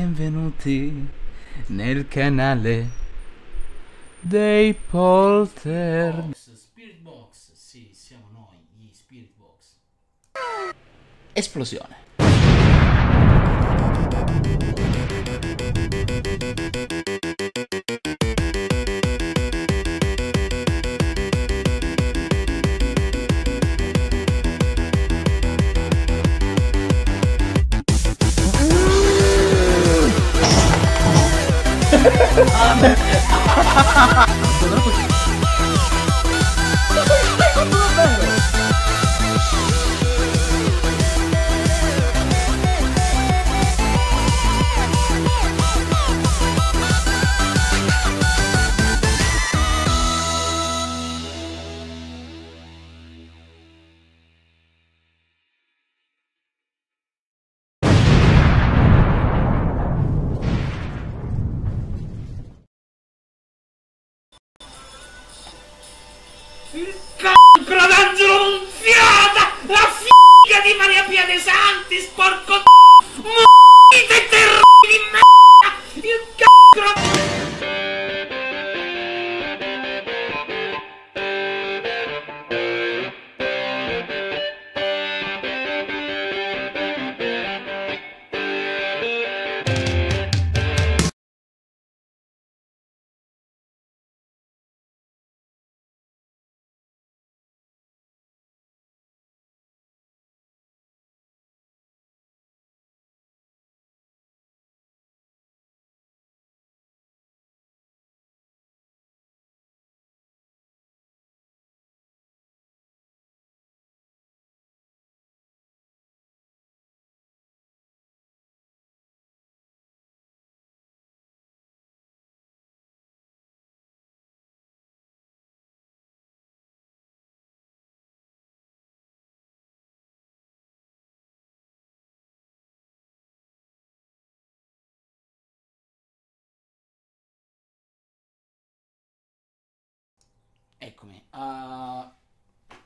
Benvenuti nel canale dei Polter. Spirit Box, sì, siamo noi, gli Spirit Box. Esplosione. Ah,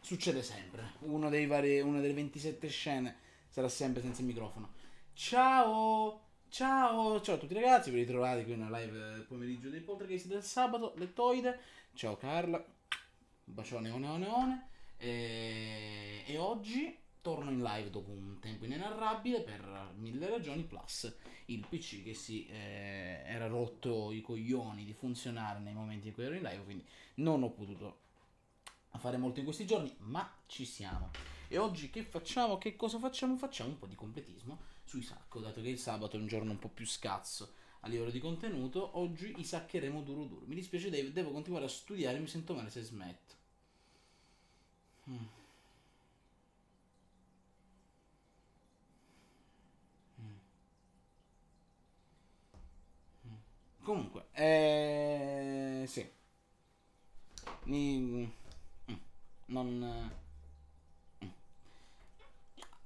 succede sempre. Uno vari, una delle 27 scene sarà sempre senza il microfono. Ciao! Ciao! Ciao a tutti ragazzi, vi ritrovate qui nella live del pomeriggio dei poltergeist del sabato, lettoide. Ciao Carla, bacione one one one. E, e oggi torno in live dopo un tempo inenarrabile per mille ragioni plus il PC che si eh, era rotto i coglioni di funzionare nei momenti in cui ero in live, quindi non ho potuto fare molto in questi giorni, ma ci siamo. E oggi che facciamo? Che cosa facciamo? Facciamo un po' di completismo sui sacco, dato che il sabato è un giorno un po' più scazzo a livello di contenuto, oggi i saccheremo duro duro. Mi dispiace Dave, devo continuare a studiare, mi sento male se smetto. Mm. Comunque, eh, sì. Mm, non... mm.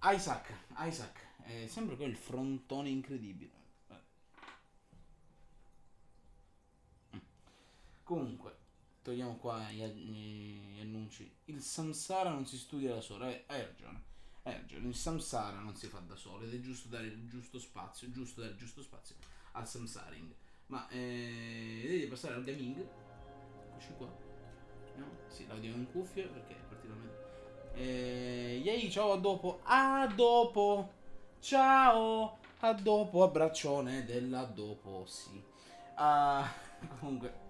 Isaac, Isaac, è sempre quel frontone incredibile. Eh. Comunque, togliamo qua gli, gli annunci. Il samsara non si studia da solo, eh, hai ragione. Hai ragione, il samsara non si fa da solo ed è giusto dare il giusto spazio, giusto dare il giusto spazio al samsaring. Ma eh, devi passare al gaming. Eccoci qua. No? Sì, l'audio in cuffia perché è particolarmente. Eh, yay, ciao, a dopo. A dopo. Ciao. A dopo. Abbraccione della dopo, sì. Ah, comunque.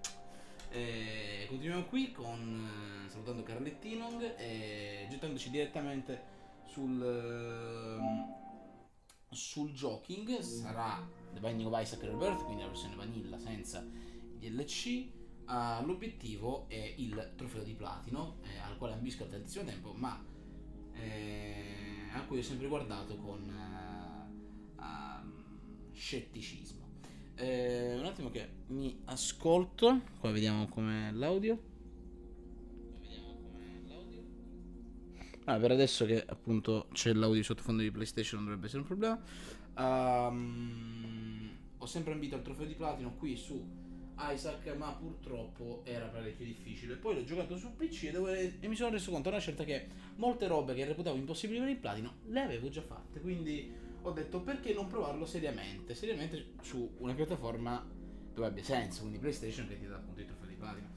Eh, continuiamo qui con eh, salutando Carlettinong e gettandoci direttamente sul ehm, sul jogging sarà The Binding of Isaac Rebirth, quindi la versione vanilla senza DLC. Uh, l'obiettivo è il trofeo di platino, eh, al quale ambisco da tantissimo tempo, ma eh, a cui ho sempre guardato con eh, um, scetticismo. Eh, un attimo che mi ascolto, qua vediamo com'è l'audio. Ah, per adesso che appunto c'è l'audio sottofondo di PlayStation non dovrebbe essere un problema. Ehm, ho sempre ambito al trofeo di platino qui su Isaac, ma purtroppo era parecchio difficile. Poi l'ho giocato su PC e, devo- e mi sono reso conto una certa che molte robe che reputavo impossibili per il platino le avevo già fatte. Quindi ho detto perché non provarlo seriamente? Seriamente su una piattaforma dove abbia senso, quindi PlayStation che ti dà appunto i trofei di platina.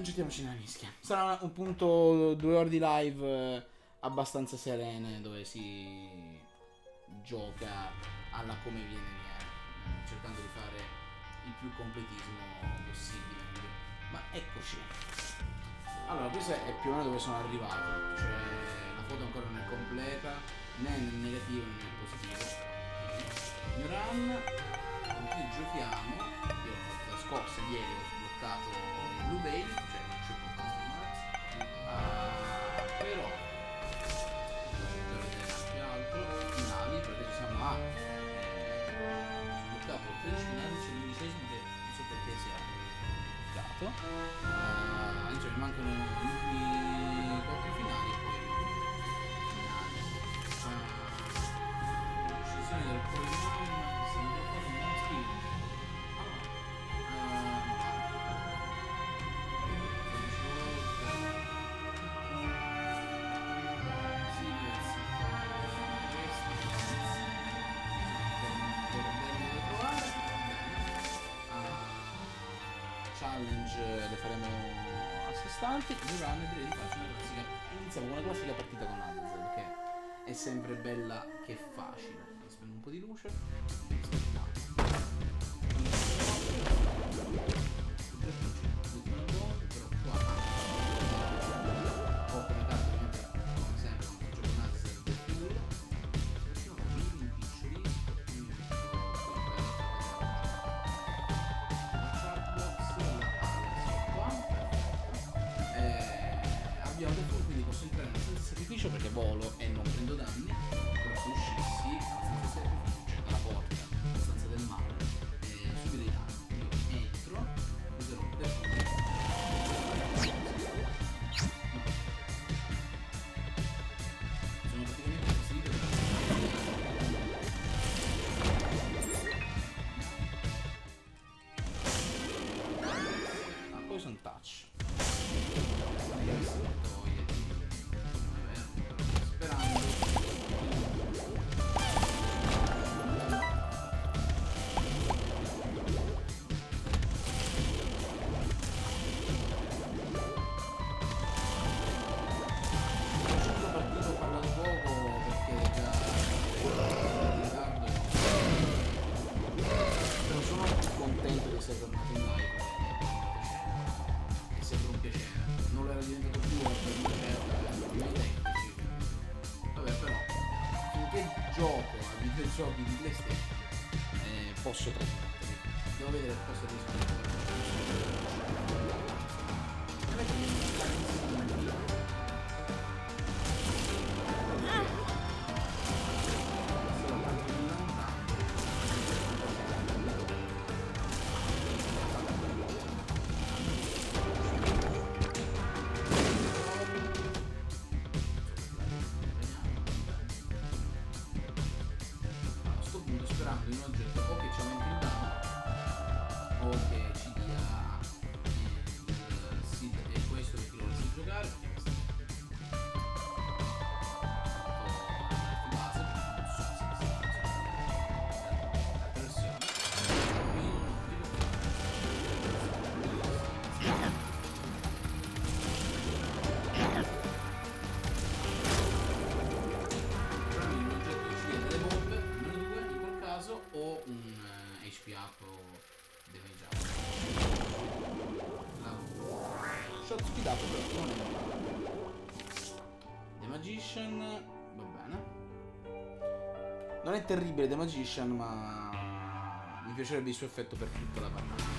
Gettiamoci nella mischia. Sarà un punto due ore di live eh, abbastanza serene dove si gioca alla come viene viene, eh, cercando di fare il più completismo possibile. Ma eccoci. Allora, questo è più o meno dove sono arrivato, cioè la foto ancora non è completa, né nel negativo né nel positivo. Mio run con cui giochiamo, io l'ho fatto la scorsa, ieri ho sbloccato il Blue Bay, cioè il Triple Custom Hearts, a sé stanti, il run e direi una classica. Iniziamo con una classica partita con Azazel che è sempre bella che facile. Spendo un po' di luce. Ah, Poison Touch. Non è terribile The Magician, ma mi piacerebbe il suo effetto per tutta la partita.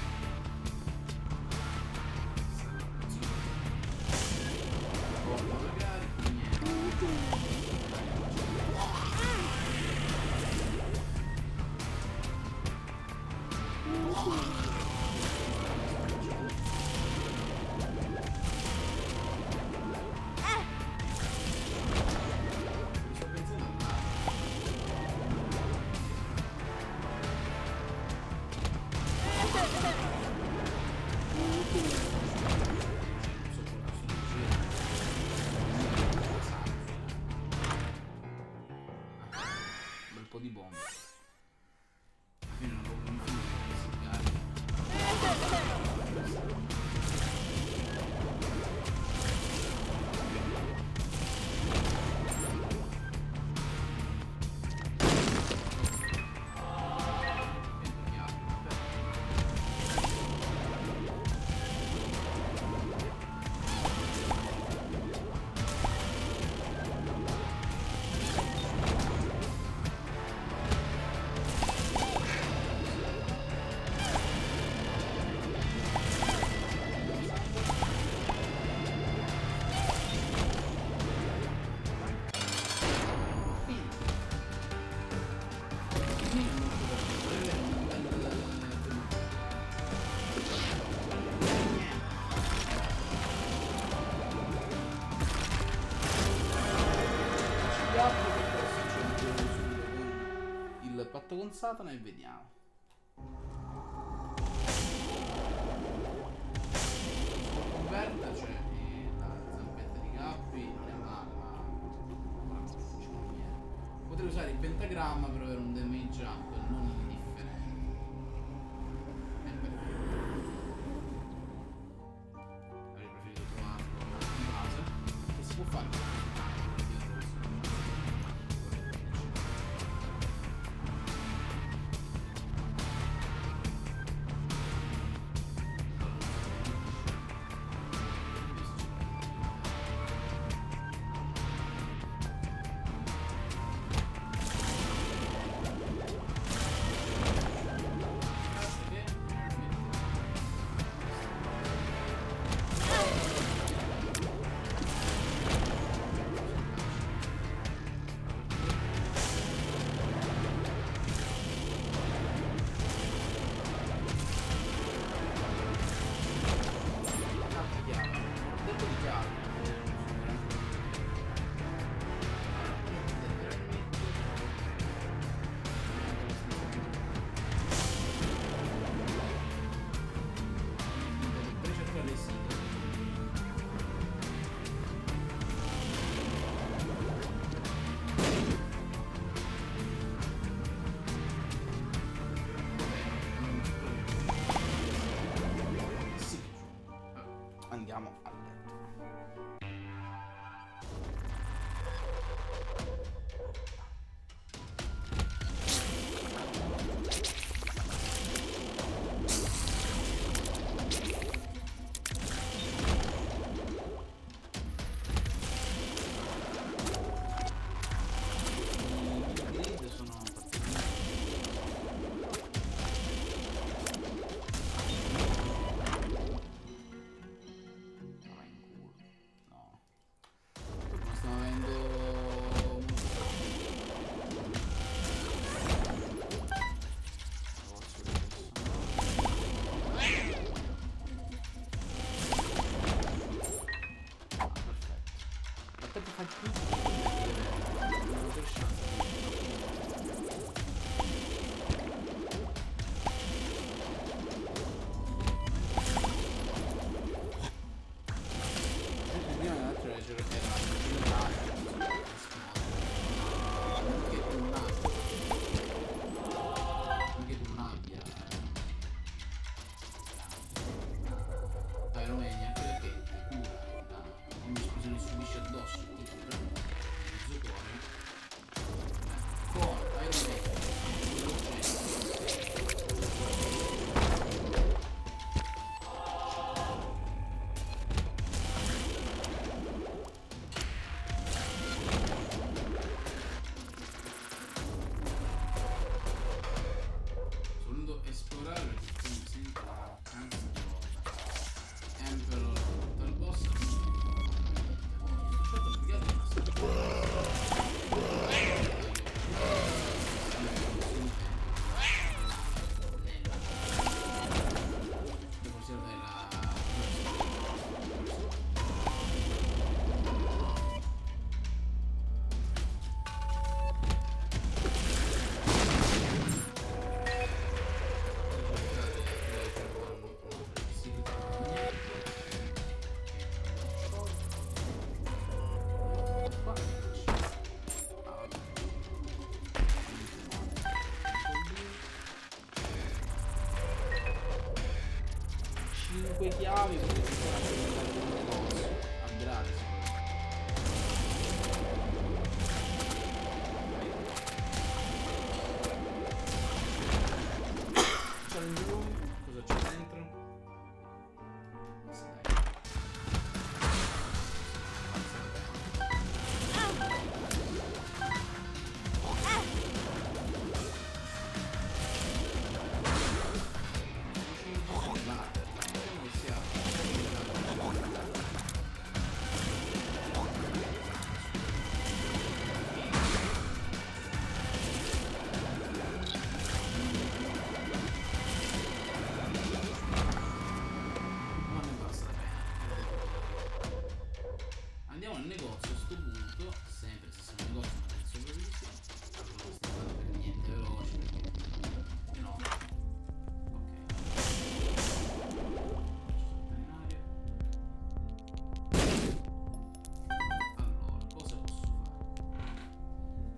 Satana e vediamo. Converta c'è cioè, la zampetta di Gappi, non è male, ma non c'è niente. Potrei usare il pentagramma per avere un damage jump non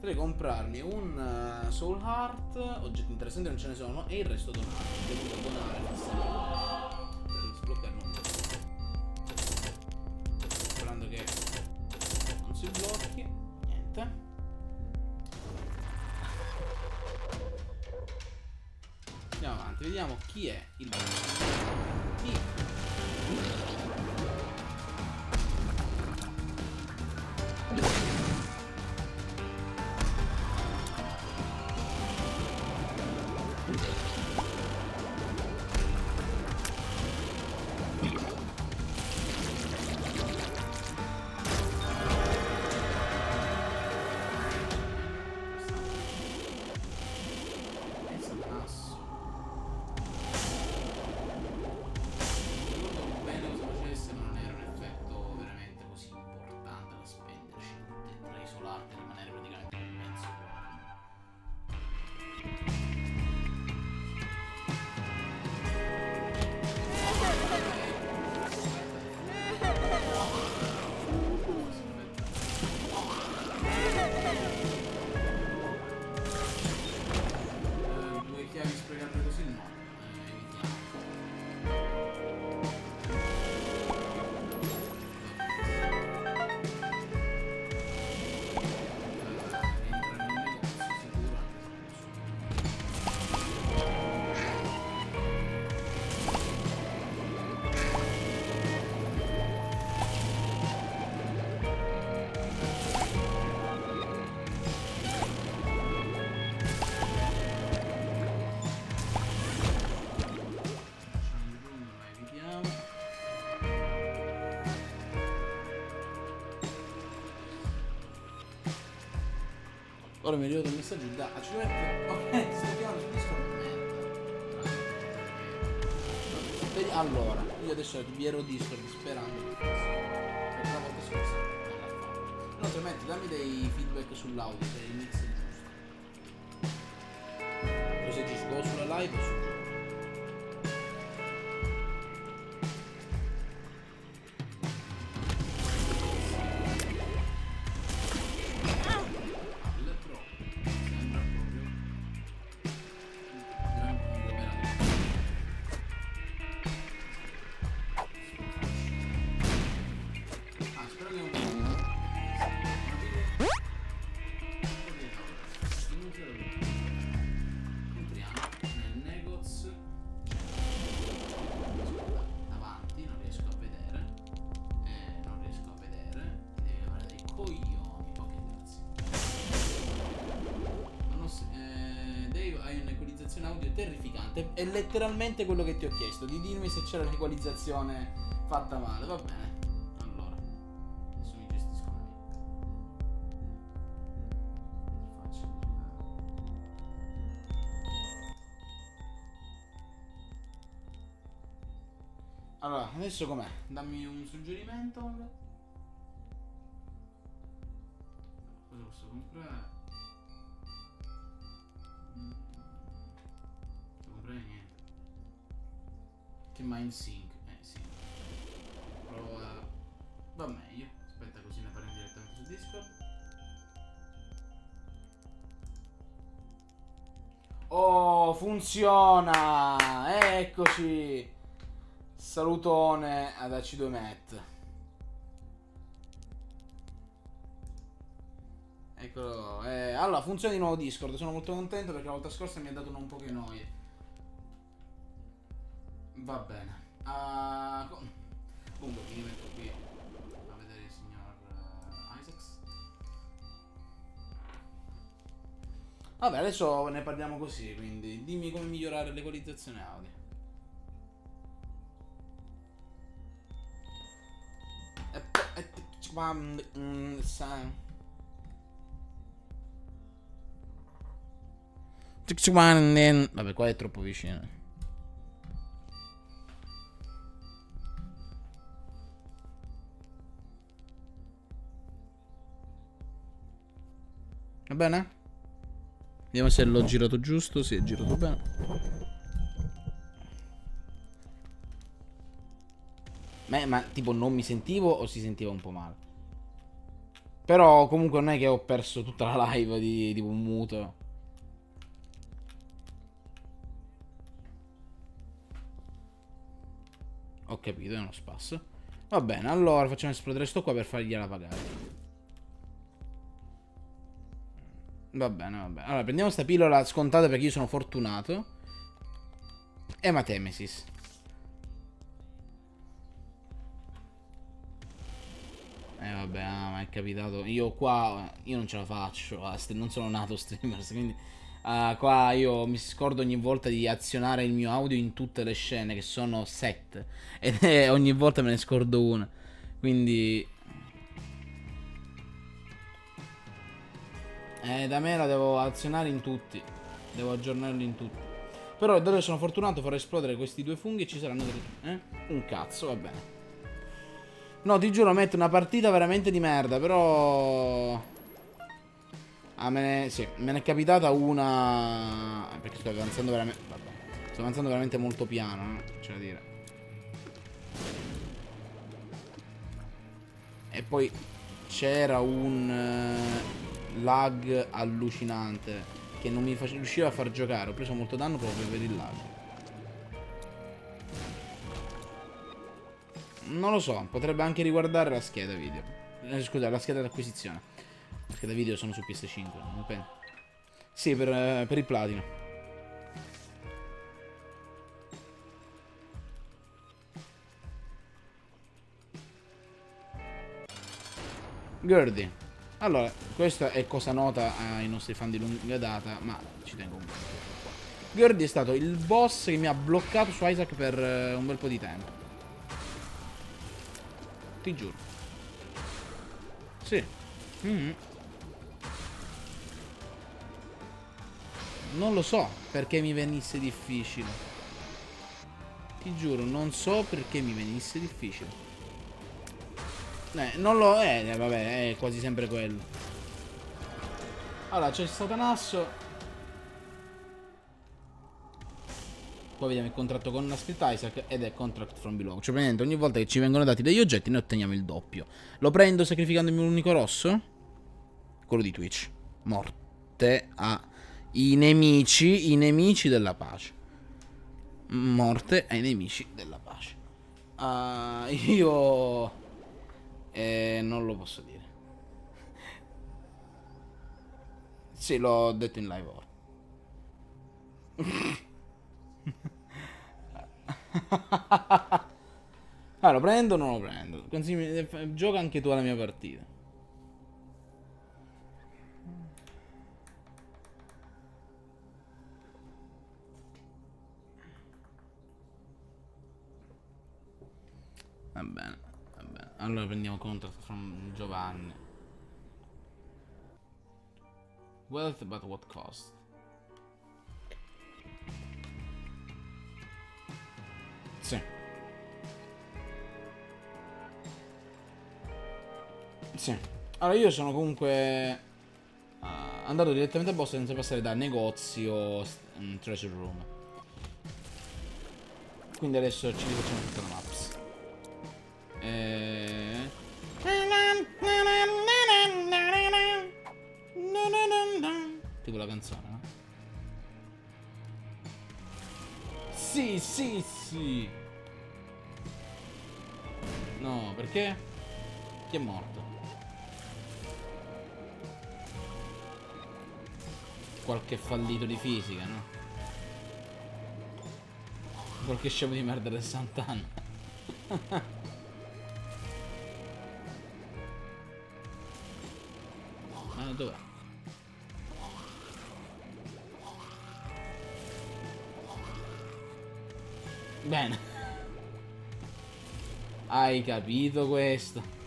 Potrei comprarmi un uh, Soul Heart, oggetti interessanti non ce ne sono, e il resto donare. Devo donare per sbloccare un Sperando che non si blocchi. Niente. Andiamo avanti, vediamo chi è il Chi? Ora mi è arrivato il messaggio da accidente. Ok, sto chiamando su Discord. Allora, io adesso vi ero Discord sperando. Per una volta scorsa. No, altrimenti dammi dei feedback sull'audio se il mix è giusto. Cosa dici? Go sulla live o su È letteralmente quello che ti ho chiesto. Di dirmi se c'era l'equalizzazione fatta male. Va bene. Allora. Adesso mi gestisco meglio. Faccio Allora, adesso com'è? Dammi un suggerimento. Mind sync? Eh sì. Prova. Va meglio. Aspetta così ne parliamo direttamente su Discord. Oh, funziona! Eccoci! Salutone ad Acido Met. Eccolo. eh, allora, funziona di nuovo Discord. Sono molto contento perché la volta scorsa mi ha dato un po' che noie. Va bene. Com- comunque mi metto qui a vedere il signor eh, Isaacs. Vabbè, adesso ne parliamo così, quindi dimmi come migliorare l'equalizzazione audio. Mm, Vabbè, qua è troppo vicino. Va bene? Vediamo se l'ho girato giusto. Sì, è girato bene. Ma, ma tipo non mi sentivo o si sentiva un po' male? Però comunque non è che ho perso tutta la live di tipo un muto. Ho capito, è uno spasso. Va bene, allora facciamo esplodere sto qua per fargliela pagare. Va bene, va bene. Allora, prendiamo sta pillola scontata perché io sono fortunato. Ematemesis. Eh vabbè, ah, ma è capitato. Io qua, io non ce la faccio. ah, non sono nato streamers, quindi... ah, qua io mi scordo ogni volta di azionare il mio audio in tutte le scene, che sono set. Ed ogni volta me ne scordo una. Quindi... Eh, da me la devo azionare in tutti. Devo aggiornarli in tutti. Però che sono fortunato farò esplodere questi due funghi e ci saranno delle... Eh? Un cazzo, va bene. No, ti giuro, metto una partita veramente di merda, però... Ah, me ne... Sì, me ne è capitata una... Perché sto avanzando veramente... Vabbè. Sto avanzando veramente molto piano, eh? C'è da dire. E poi c'era un eh, lag allucinante che non mi riusciva a far giocare. Ho preso molto danno proprio per il lag. Non lo so, potrebbe anche riguardare la scheda video. Eh, scusa, la scheda d'acquisizione. La scheda video sono su PS5, non. Sì, per, eh, per il platino. Gertie. Allora, questa è cosa nota ai nostri fan di lunga data, ma ci tengo un po'. Gertie è stato il boss che mi ha bloccato su Isaac per eh, un bel po' di tempo. Ti giuro. Sì. Mhm. Non lo so perché mi venisse difficile. Ti giuro, non so perché mi venisse difficile. Eh, non lo è, eh, vabbè, è quasi sempre quello. Allora, c'è il satanasso. Poi vediamo il contratto con Split Isaac ed è contract from below. Cioè, praticamente ogni volta che ci vengono dati degli oggetti noi otteniamo il doppio. Lo prendo sacrificandomi un unico rosso? Quello di Twitch. Morte ai nemici, i nemici della pace. Morte ai nemici della pace. Ah, io... Eh, non lo posso dire. Sì, l'ho detto in live ora. ah, lo prendo o non lo prendo? Consigli- eh, Gioca anche tu alla mia partita. Va bene. Allora prendiamo contract from Giovanni. Wealth but what cost? Sì. Sì. Allora io sono comunque uh, andato direttamente a boss senza passare da negozi o mm, treasure room. Quindi adesso ci rifacciamo tutta la maps. Eh... Tipo la canzone, no? Sì, sì, sì. No, perché? Chi è morto? Qualche fallito di fisica, no? Qualche scemo di merda del Sant'Anna. Dov'è? Bene. Hai capito questo?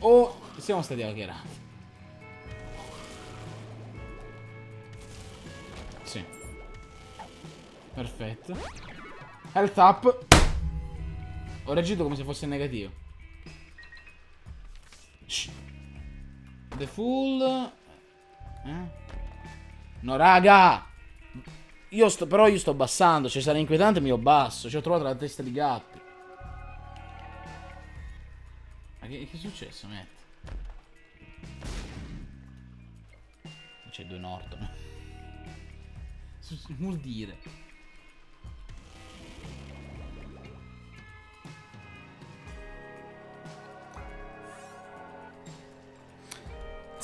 Oh, siamo stati hackerati. Sì. Perfetto. Health up. Ho reagito come se fosse negativo. Shh. The Fool. Eh? No, raga! Io sto, però io sto abbassando. Cioè, sarà inquietante, mi abbasso. Ci ho trovato la testa di gatti. che, che è successo, Matt? C'è due Norton. Vuol dire.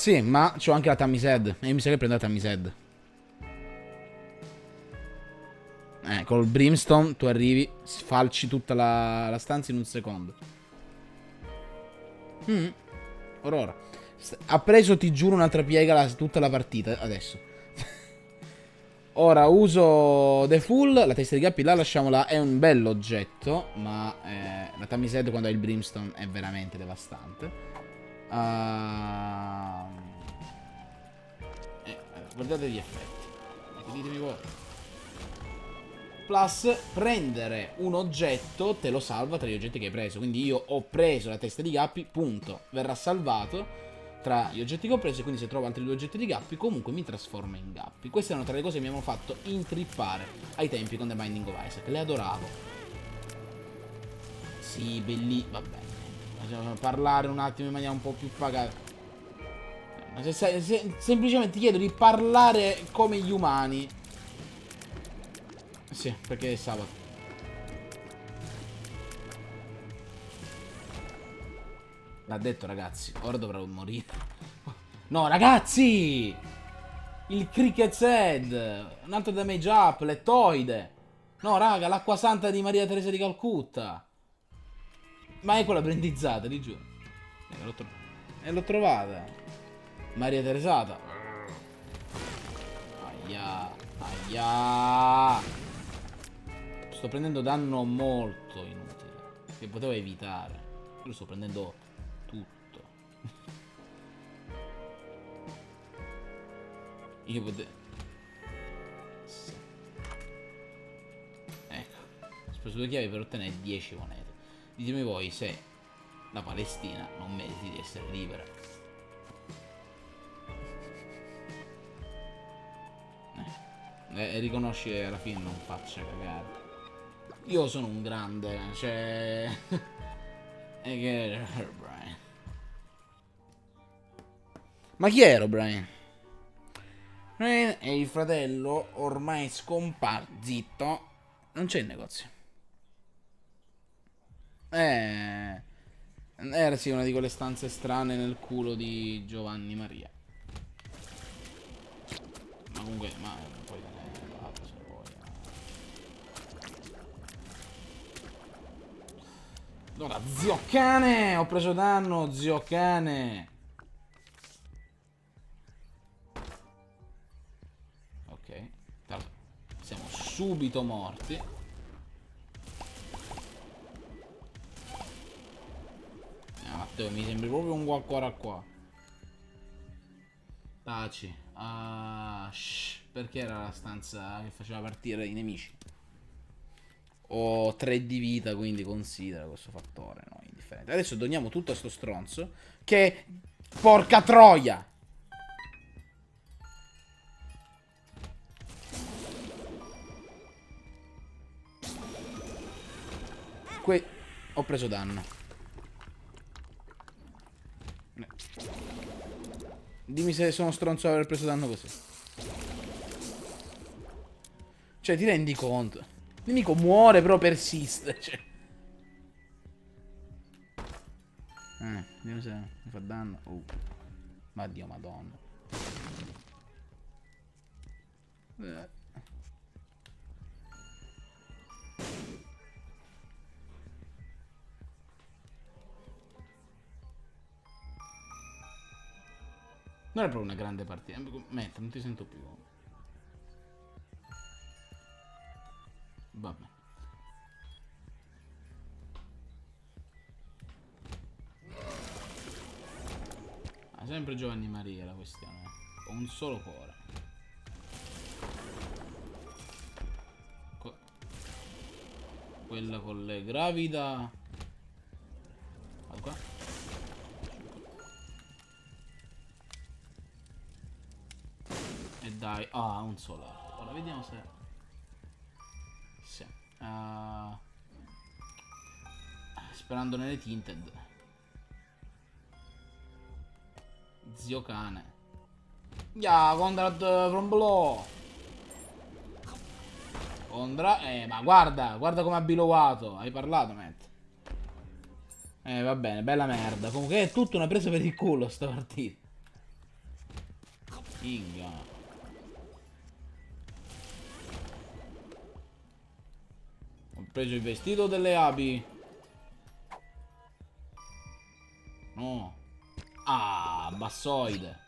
Sì, ma c'ho anche la Tamised. E mi sa che prendo la Tamised. Eh, col Brimstone tu arrivi, sfalci tutta la, la stanza in un secondo. Mm. Aurora. Ha preso, ti giuro, un'altra piega la- tutta la partita. Adesso. Ora uso The Full. La testa di Gappi la lasciamola. È un bell'oggetto. Ma eh, la Tamised quando hai il Brimstone è veramente devastante. Ah, eh, guardate gli effetti. Ecco, Ditemi voi. Plus, prendere un oggetto te lo salva tra gli oggetti che hai preso. Quindi io ho preso la testa di Gappi, punto. Verrà salvato tra gli oggetti che ho preso. Quindi se trovo altri due oggetti di Gappi, comunque mi trasforma in Gappi. Queste erano tra le cose che mi hanno fatto intrippare ai tempi con The Binding of Isaac. Le adoravo. Sì, belli. Va bene. Facciamo parlare un attimo in maniera un po' più pagata. Ma se- se- se- semplicemente chiedo di parlare come gli umani. Sì, perché è sabato. L'ha detto ragazzi, ora dovrò morire. No ragazzi! Il Cricket's Head! Un altro damage up, lettoide! No raga, l'acqua santa di Maria Teresa di Calcutta! Ma è quella brandizzata, giuro. Eh, l'ho, tro- eh, l'ho trovata. Maria Teresata. Aia, aia. Sto prendendo danno molto inutile. Che potevo evitare. Io sto prendendo tutto. Io potevo... Sì. Ecco. Ho speso due chiavi per ottenere 10 monete. Ditemi voi se la Palestina non meriti di essere libera. Eh, e riconosci che alla fine non faccia cagare. Io sono un grande, cioè... E che... Brian. Ma chi era Brian? Brian è il fratello ormai scomparso. Zitto. Non c'è il negozio. Eh... Era sì una di quelle stanze strane nel culo di Giovanni Maria. Ma comunque, ma poi te ne se vuoi. Allora, zio cane! Ho preso danno, zio cane! Ok. Siamo subito morti. Matteo, mi sembri proprio un guacquara qua. Taci. Ah, perché era la stanza che faceva partire i nemici? Ho 3 di vita, quindi considera questo fattore, no? Indifferente. Adesso doniamo tutto a sto stronzo. Che... Porca troia! Que... Ho preso danno. Dimmi se sono stronzo ad aver preso danno così. Cioè, ti rendi conto? Il nemico muore, però persiste. Cioè. Eh, vediamo se mi fa danno. Oh. Ma Dio, madonna. Eh. Non è proprio una grande partita. Metta, non ti sento più. Vabbè. Ah, sempre Giovanni Maria la questione. Ho un solo cuore. Quella con le gravida. Guarda qua. E dai, ah, un solo arco. Ora vediamo se. Sì. Ah. sperando nelle tinted. zio cane. Ya, Conrad from below. Condra... Eh, ma guarda, guarda come ha bilowato. Hai parlato, Matt. Eh, va bene, bella merda. Comunque è tutta una presa per il culo sta partita. Minga. Ho preso il vestito delle api. No. Ah, bassoide.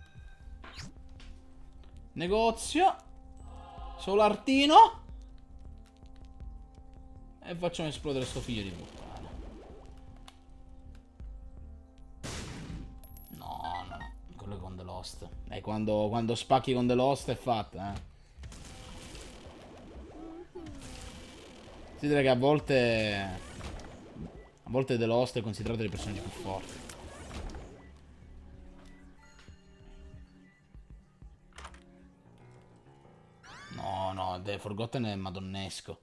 Negozio. Solartino. E facciamo esplodere sto figlio di puttana. No, no, no. Quello con The Lost. E quando, quando spacchi con The Lost è fatta, eh. Si dice che a volte... A volte The Lost è considerato dei personaggi più forti. No, no, The Forgotten è madonnesco.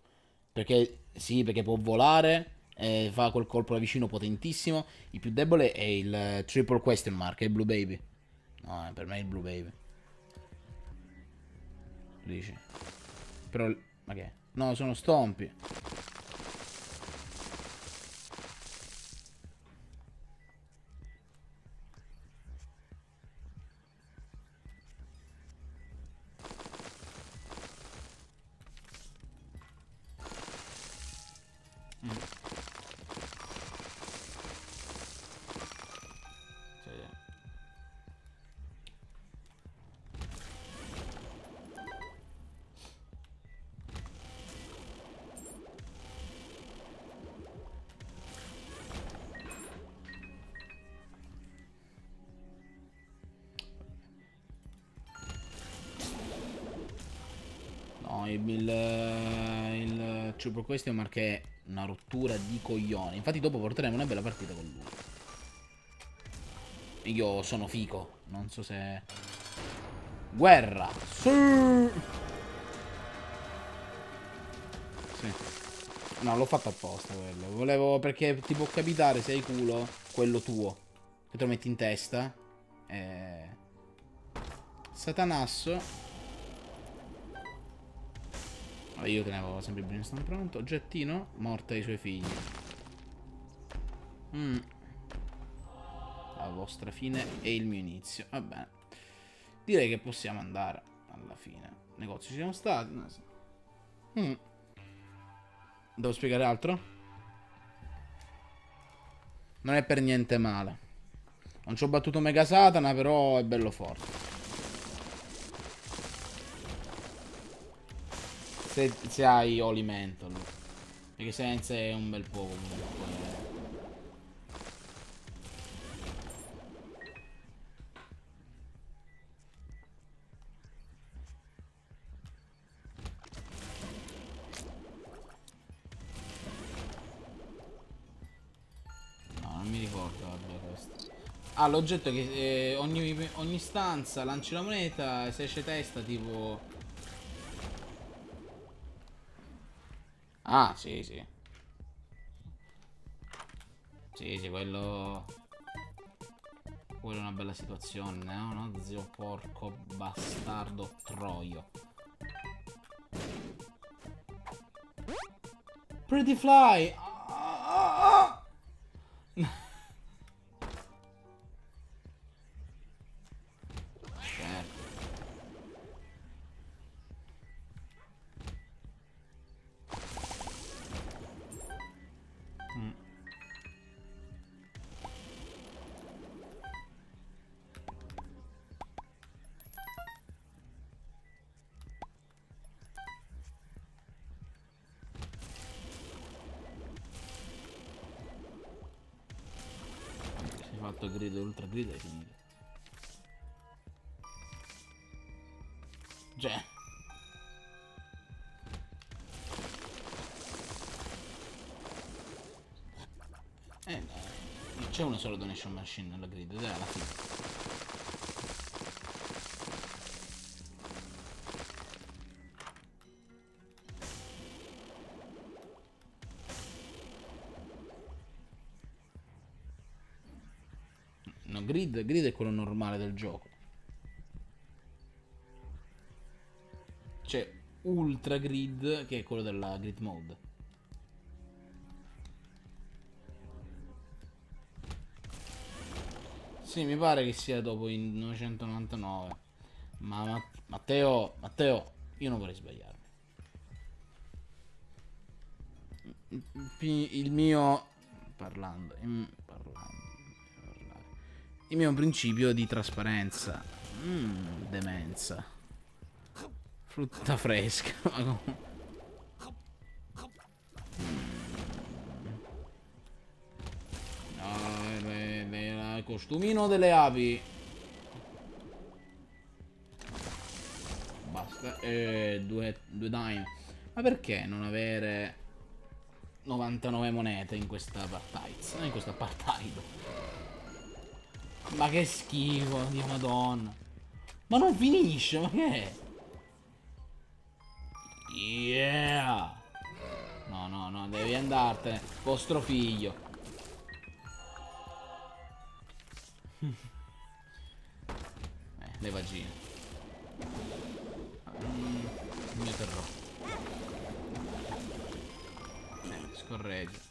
Perché, sì, perché può volare, e fa quel colpo da vicino potentissimo. Il più debole è il eh, triple question mark, è il Blue Baby. No, eh, per me è il Blue Baby. Dici. Però, ma che? No, sono stompi. Question Mark è una rottura di coglioni. Infatti dopo porteremo una bella partita con lui. Io sono fico, non so se... Guerra! Sì! Sì. No, l'ho fatto apposta quello. Volevo... perché ti può capitare se hai culo quello tuo. Che te lo metti in testa. Eh... Satanasso. Io tenevo sempre il Brimstone pronto. Oggettino, morte ai suoi figli. Mm. La vostra fine e il mio inizio. Va bene. Direi che possiamo andare alla fine. Negozi ci siamo stati. No, sì. Mm. Devo spiegare altro? Non è per niente male. Non ci ho battuto Mega Satana, però è bello forte. Se, se hai Holy Mental. Perché senza è un bel po' comunque. No, non mi ricordo vabbè questo. Ah, l'oggetto che eh, ogni, ogni stanza lanci la moneta se esce testa tipo... Ah, sì, sì. Sì, sì, quello... Quello è una bella situazione, no? no? Zio porco bastardo troio. Pretty Fly! Ah, ah, ah. Fatto grido ultra grido e finito. Cioè. Eh, c'è una sola donation machine nella grid, dai, alla fine. Grid, è quello normale del gioco. C'è ultra grid che è quello della grid mode. Sì, mi pare che sia dopo il 999. Ma, ma- Matteo, Matteo, io non vorrei sbagliarmi. Il- mio parlando, il, parlando. Il mio principio di trasparenza. Mm, demenza. Frutta fresca. costumino delle api. Basta. Eh, due, due dime. Ma perché non avere 99 monete in questa partite? In questa partita. Ma che schifo, Dio madonna. Ma non finisce, ma che è? Yeah! No, no, no, devi andartene. Vostro figlio. Eh, le vagine. Mm, il mio terrore. Eh, scorreggia.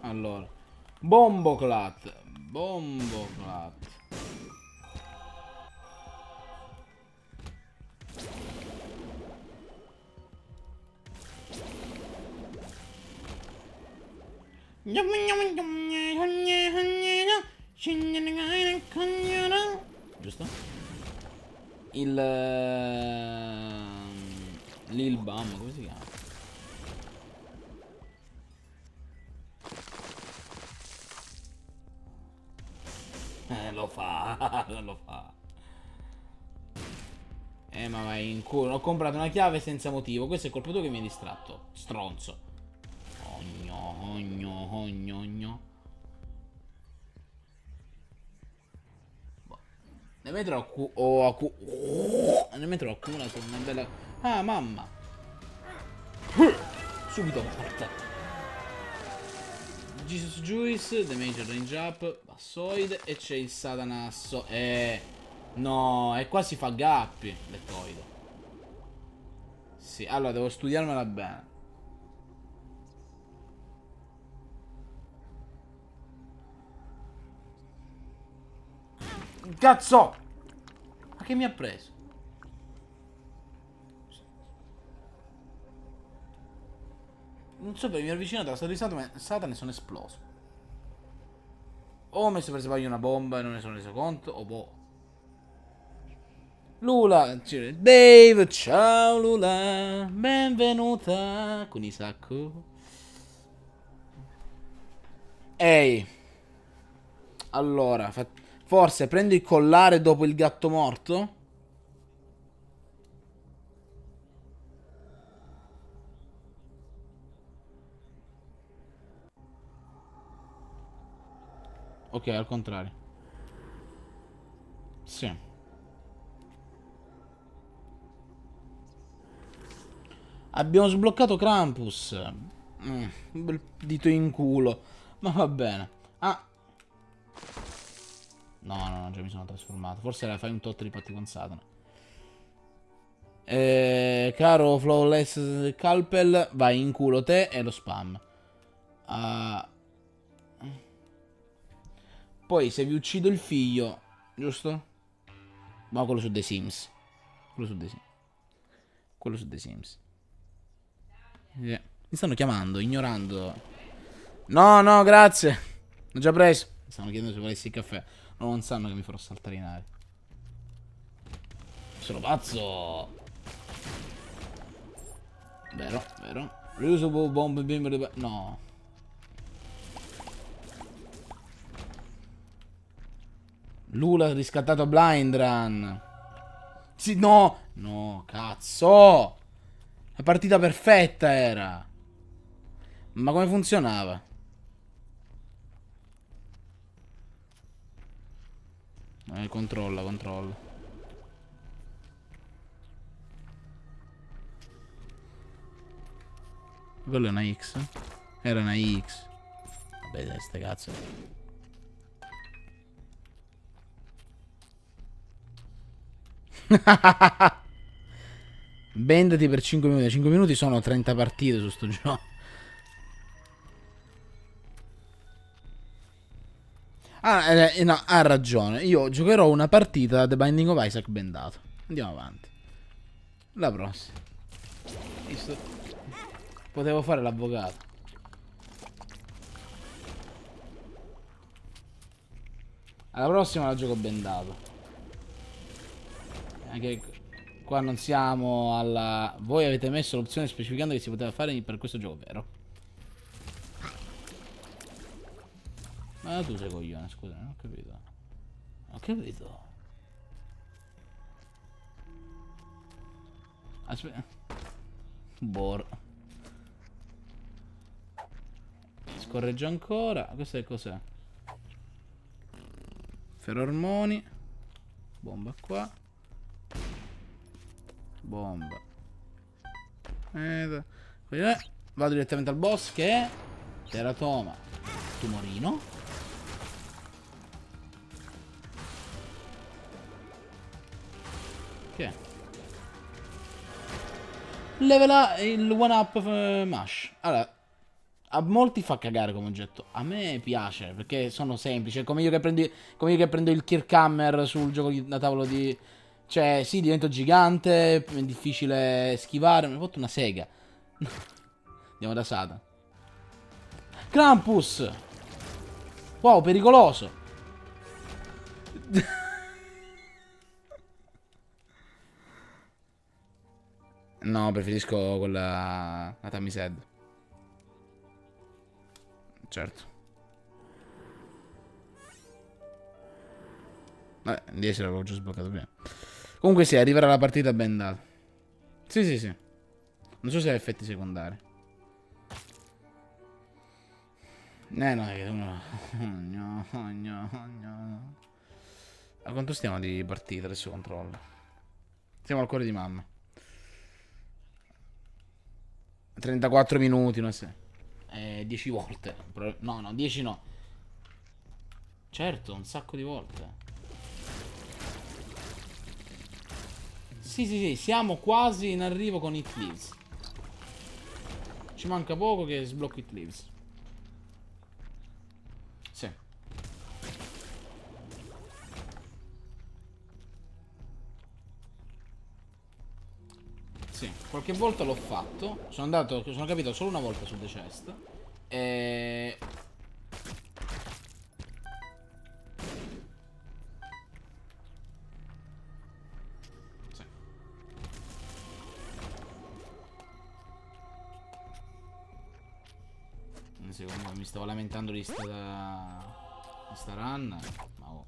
Allora. Bomboclat. Bomboclat. Giusto? Il ehm, Lil Bam, come si chiama? Eh, lo fa, lo fa. Eh, ma vai in culo. Ho comprato una chiave senza motivo. Questo è colpo tuo che mi hai distratto. Stronzo. Ogno, ogno, ogno, ogno. Boh. Nel mentre ho, accu- ho accu- Nel mentre ho accumulato una bella... Ah, mamma. Subito morta. Jesus Juice, The Major Range Up, Bassoid e c'è il Satanasso. Eh... No, e qua si fa Gappi, lettoide. Sì, allora devo studiarmela bene. Cazzo! Ma che mi ha preso? Non so perché mi ero avvicinato alla statua di Satana, Satana e sono esploso. O ho messo per sbaglio una bomba e non ne sono reso conto, o boh. Lula, Dave, ciao Lula, benvenuta con Isacco. Ehi. Allora, forse prendo il collare dopo il gatto morto? Ok, al contrario. Sì. Abbiamo sbloccato Krampus. Mm, un bel dito in culo. Ma va bene. Ah. No, no, no, già mi sono trasformato. Forse la fai un tot di patti con Satana. Eh, caro Flawless Calpel, vai in culo te e lo spam. Ah. Poi se vi uccido il figlio, giusto? Ma quello su The Sims. Quello su The Sims. Quello su The Sims. Yeah. Mi stanno chiamando, ignorando. No, no, grazie. L'ho già preso. Mi stanno chiedendo se volessi il caffè. No, non sanno che mi farò saltare in aria. Sono pazzo. Vero, vero. Reusable bomb beam. No. Lula riscattato Blind Run. Sì, no. No, cazzo. La partita perfetta era. Ma come funzionava? Eh, controlla, controlla. Quello è una X? Era una X. Vabbè, ste cazzo. Bendati per 5 minuti. 5 minuti sono 30 partite su sto gioco. Ah, eh, no, ha ragione. Io giocherò una partita The Binding of Isaac bendato. Andiamo avanti. La prossima. Visto? Potevo fare l'avvocato. Alla prossima la gioco bendato. Anche qua non siamo alla... Voi avete messo l'opzione specificando che si poteva fare per questo gioco, vero? Ma tu sei coglione, scusa, non ho capito. Ho capito. Aspetta. Bor. Scorreggia ancora. Questo è cos'è? Ferormoni. Bomba qua. Bomba. Eh, eh, vado direttamente al boss che è Teratoma. Tumorino. Che è? Level up il one up uh, mash. Allora, a molti fa cagare come oggetto. A me piace perché sono semplici. È come io che, prendi, come io che prendo il Kirkhammer sul gioco da tavolo di. Cioè, sì, divento gigante. È difficile schivare. Mi ha fatto una sega. Andiamo da Satan. Krampus! Wow, pericoloso! no, preferisco quella... La Tamised. Certo. Vabbè, 10 l'avevo già sbloccato prima. Comunque sì, arriverà la partita ben data. Sì, sì, sì. Non so se ha effetti secondari. Eh no, è uno... No, no, no. A quanto stiamo di partita? Adesso controllo. Siamo al cuore di mamma. 34 minuti, non so. Eh, 10 volte. No, no, 10 no. Certo, un sacco di volte. Sì, sì, sì, siamo quasi in arrivo con It Leaves. Ci manca poco che sblocco It Leaves. Sì. Sì, qualche volta l'ho fatto. Sono andato, sono capito solo una volta su The Chest. E... stavo lamentando di sta, di sta run. Ma oh.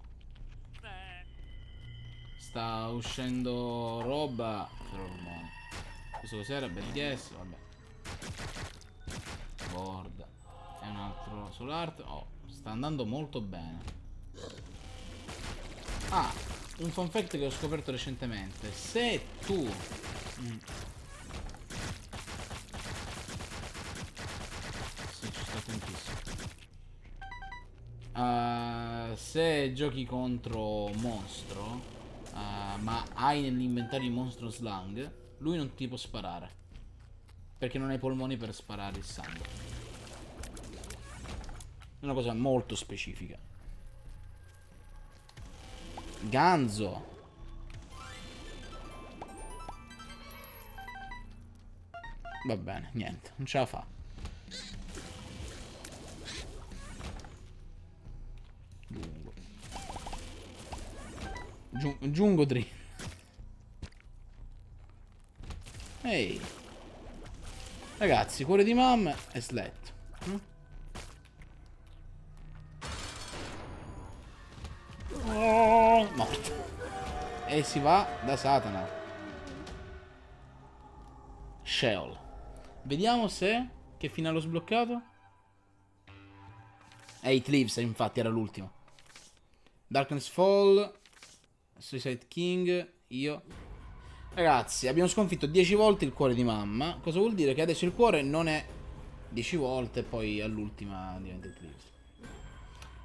Sta uscendo roba per ormone. Questo cos'era? BDS, vabbè. Board. E un altro solar. Oh, sta andando molto bene. Ah, un fun fact che ho scoperto recentemente. Se tu... Mm. Uh, se giochi contro mostro, uh, ma hai nell'inventario il mostro slang, lui non ti può sparare. Perché non hai polmoni per sparare il sangue. È una cosa molto specifica. Ganzo. Va bene, niente, non ce la fa. Giung Giungo. Ehi. Ragazzi, cuore di mamma e slet. Mm? Oh, morto. E si va da Satana. Sheol. Vediamo se... Che finale ho sbloccato? Eight Leaves, infatti, era l'ultimo. Darkness Fall. Suicide King, io. Ragazzi, abbiamo sconfitto 10 volte il cuore di mamma. Cosa vuol dire? Che adesso il cuore non è 10 volte e poi all'ultima diventa Eclipse.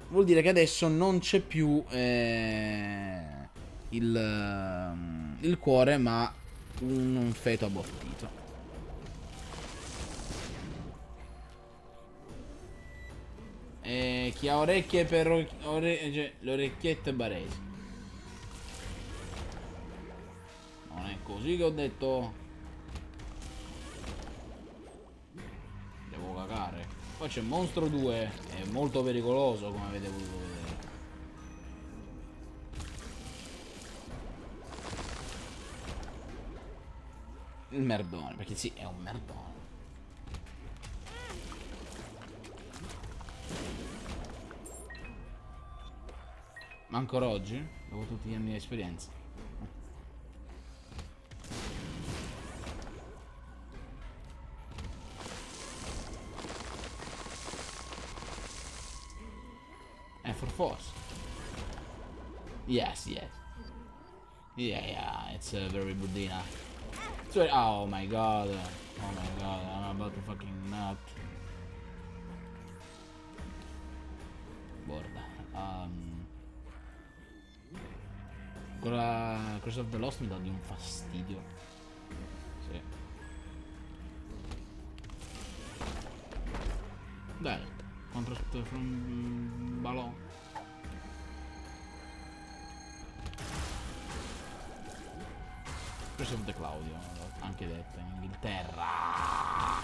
Vuol dire che adesso non c'è più eh, il, il cuore, ma un, un feto abortito. E chi ha orecchie per ore- ore- cioè, le orecchiette baresi. Così che ho detto. Devo cagare. Poi c'è Monstro 2, è molto pericoloso come avete potuto vedere. Il merdone, perché sì, è un merdone. Ma ancora oggi? Dopo tutti gli anni di esperienza. It's a very budina. Very, oh my god. Oh my god, I'm about to fucking nut. Borda. Um, ancora Curse of the Lost mi dà di un fastidio. Sì. Dai, contrast from Balon. The Claudio, anche detto in Inghilterra.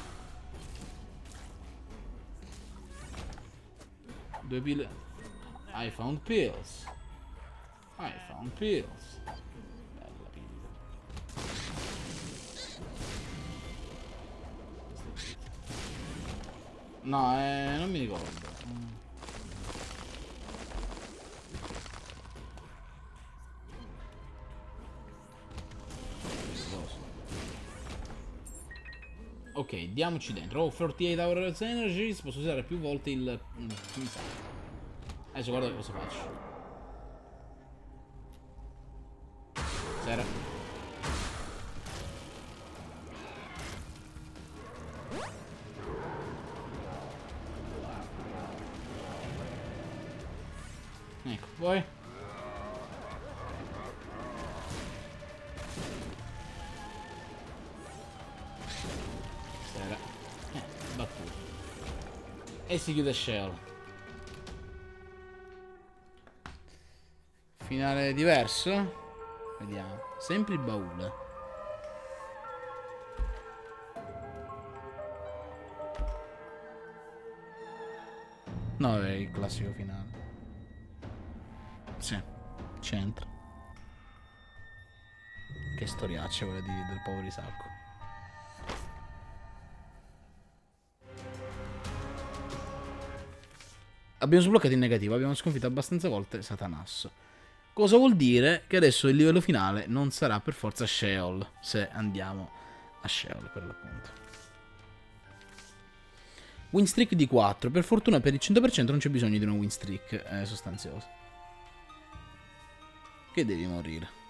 Due pile. I found pills. I found pills. Bella pilla. No, eh, non mi ricordo. Ok, diamoci dentro. Oh, 48 hours energy. Posso usare più volte il... mm. Adesso guarda cosa faccio. Sera. Si chiude shell. Finale diverso? Vediamo. Sempre il baule. No, è il classico finale. Sì, c'entra. Che storiaccia quella di, del povero Isacco. Abbiamo sbloccato in negativo, abbiamo sconfitto abbastanza volte Satanasso. Cosa vuol dire che adesso il livello finale non sarà per forza Sheol, se andiamo a Sheol per l'appunto. Win streak di 4, per fortuna per il 100% non c'è bisogno di una win streak eh, sostanziosa. Che devi morire.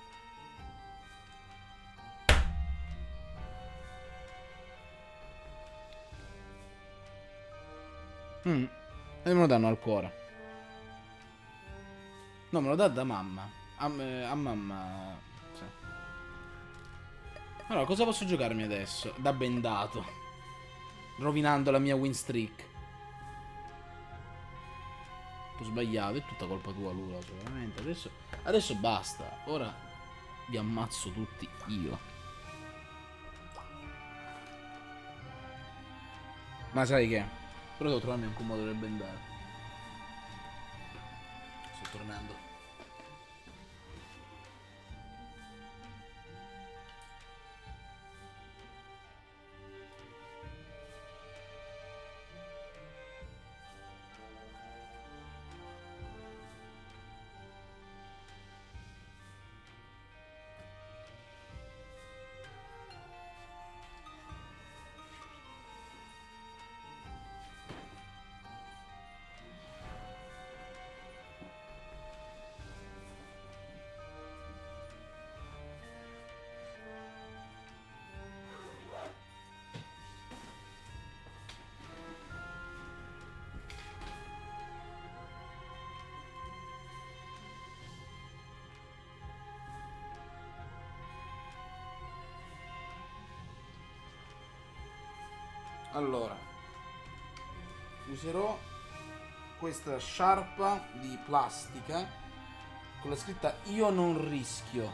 Mm. E me lo danno al cuore. No, me lo dà da mamma. A, me- a mamma. Sì. Allora, cosa posso giocarmi adesso? Da bendato. Rovinando la mia win streak. Ho sbagliato, è tutta colpa tua, Lula, solamente. Adesso, adesso basta. Ora vi ammazzo tutti io. Ma sai che? Però devo trovarmi anche un modo per bendare. Sto tornando. Allora, userò questa sciarpa di plastica con la scritta Io non rischio.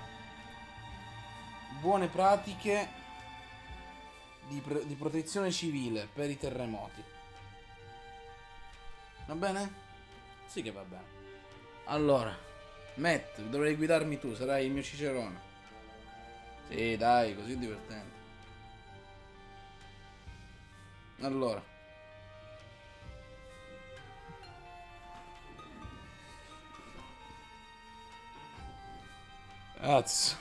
Buone pratiche di, di protezione civile per i terremoti. Va bene? Sì che va bene. Allora, Matt, dovrai guidarmi tu, sarai il mio cicerone. Sì, dai, così divertente. Allora. Cazzo.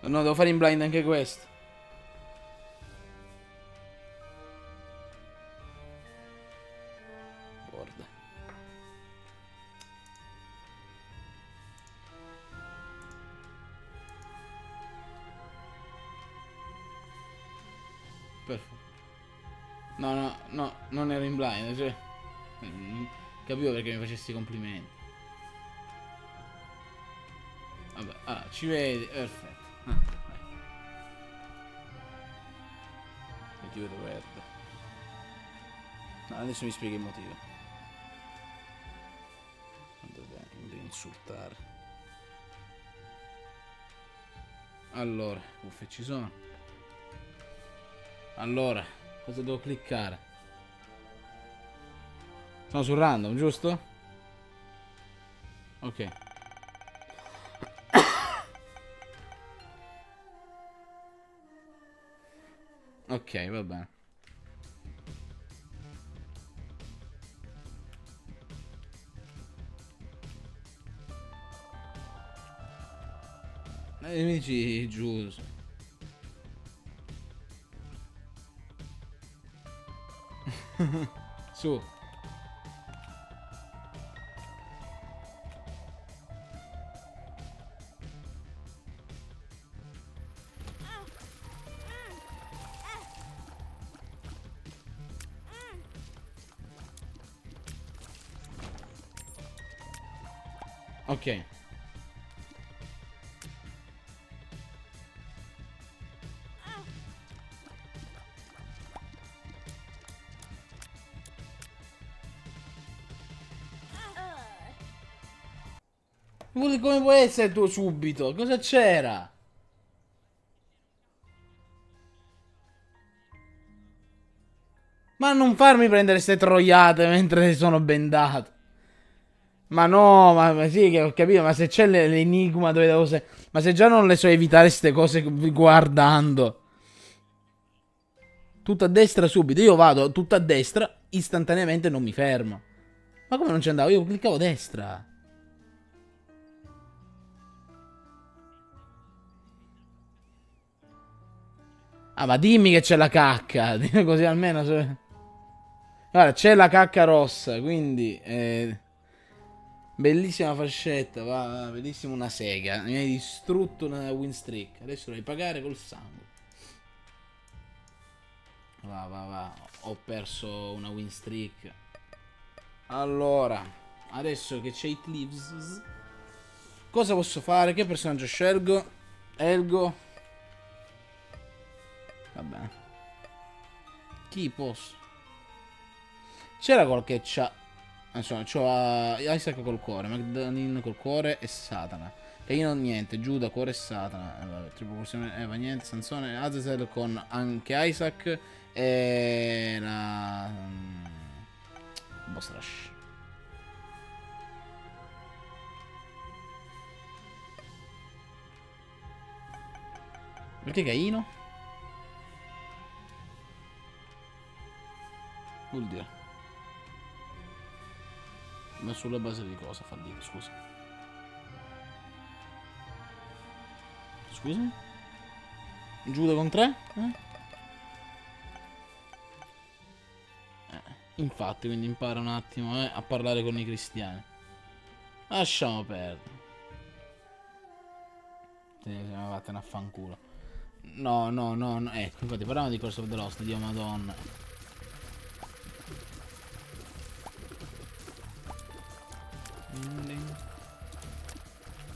No, devo fare in blind anche questo. Capivo perché mi facessi complimenti. Vabbè, ah, ci vedi, perfetto. Ah, dai. Ti vedo verde. No, adesso mi spieghi il motivo. Deve, non devi insultare. Allora, uffe ci sono. Allora, cosa devo cliccare? Sono su random, giusto? Ok. Ok, va bene. E mi dici giusto. Su. Ok. Come può essere tu subito? Cosa c'era? Ma non farmi prendere ste troiate mentre sono bendato. Ma no, ma, ma sì che ho capito, ma se c'è le- l'enigma dove devo... Se... Ma se già non le so evitare ste cose guardando. Tutto a destra subito. Io vado tutto a destra, istantaneamente non mi fermo. Ma come non ci andavo? Io cliccavo a destra. Ah, ma dimmi che c'è la cacca. Così almeno. Guarda, c'è la cacca rossa, quindi... eh, Bellissima fascetta, va, va, bellissima una sega. Mi hai distrutto una win streak. Adesso devi pagare col sangue. Va, va, va. Ho perso una win streak. Allora, adesso che c'è It Lives, cosa posso fare? Che personaggio scelgo? Elgo. Va bene. Chi posso? C'era qualche chat. Insomma, c'ho uh, Isaac col cuore, Magdalene col cuore e Satana. Non niente, Giuda, cuore e Satana. Eh, vabbè, triplo porzione, eh, va niente, Sansone, Azazel con anche Isaac e la... mm, Boss Rush. Perché Caino? Vuol. Ma sulla base di cosa fallito, scusa? Scusami? Giuda con tre? Eh? Eh, infatti, quindi impara un attimo eh, a parlare con i cristiani. Lasciamo perdere. Te ne vattene a fanculo. No, no, no, no. Ecco, infatti parliamo di the Lost, Dio madonna.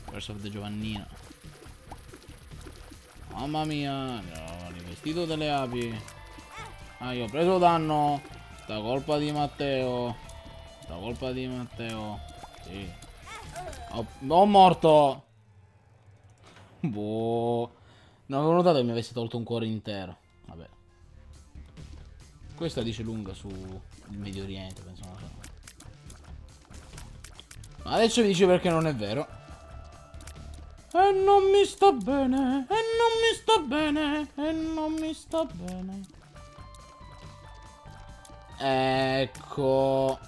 Curse of the Giovannino. Mamma mia, mi ho rivestito delle api. Ah, io ho preso danno. Da colpa di Matteo. Da colpa di Matteo. Sì. Ho, ho morto. Boh. Non avevo notato che mi avesse tolto un cuore intero. Vabbè. Questa dice lunga sul Medio Oriente, penso. Adesso vi dice perché non è vero. E non mi sta bene, e non mi sta bene, e non mi sta bene. Ecco.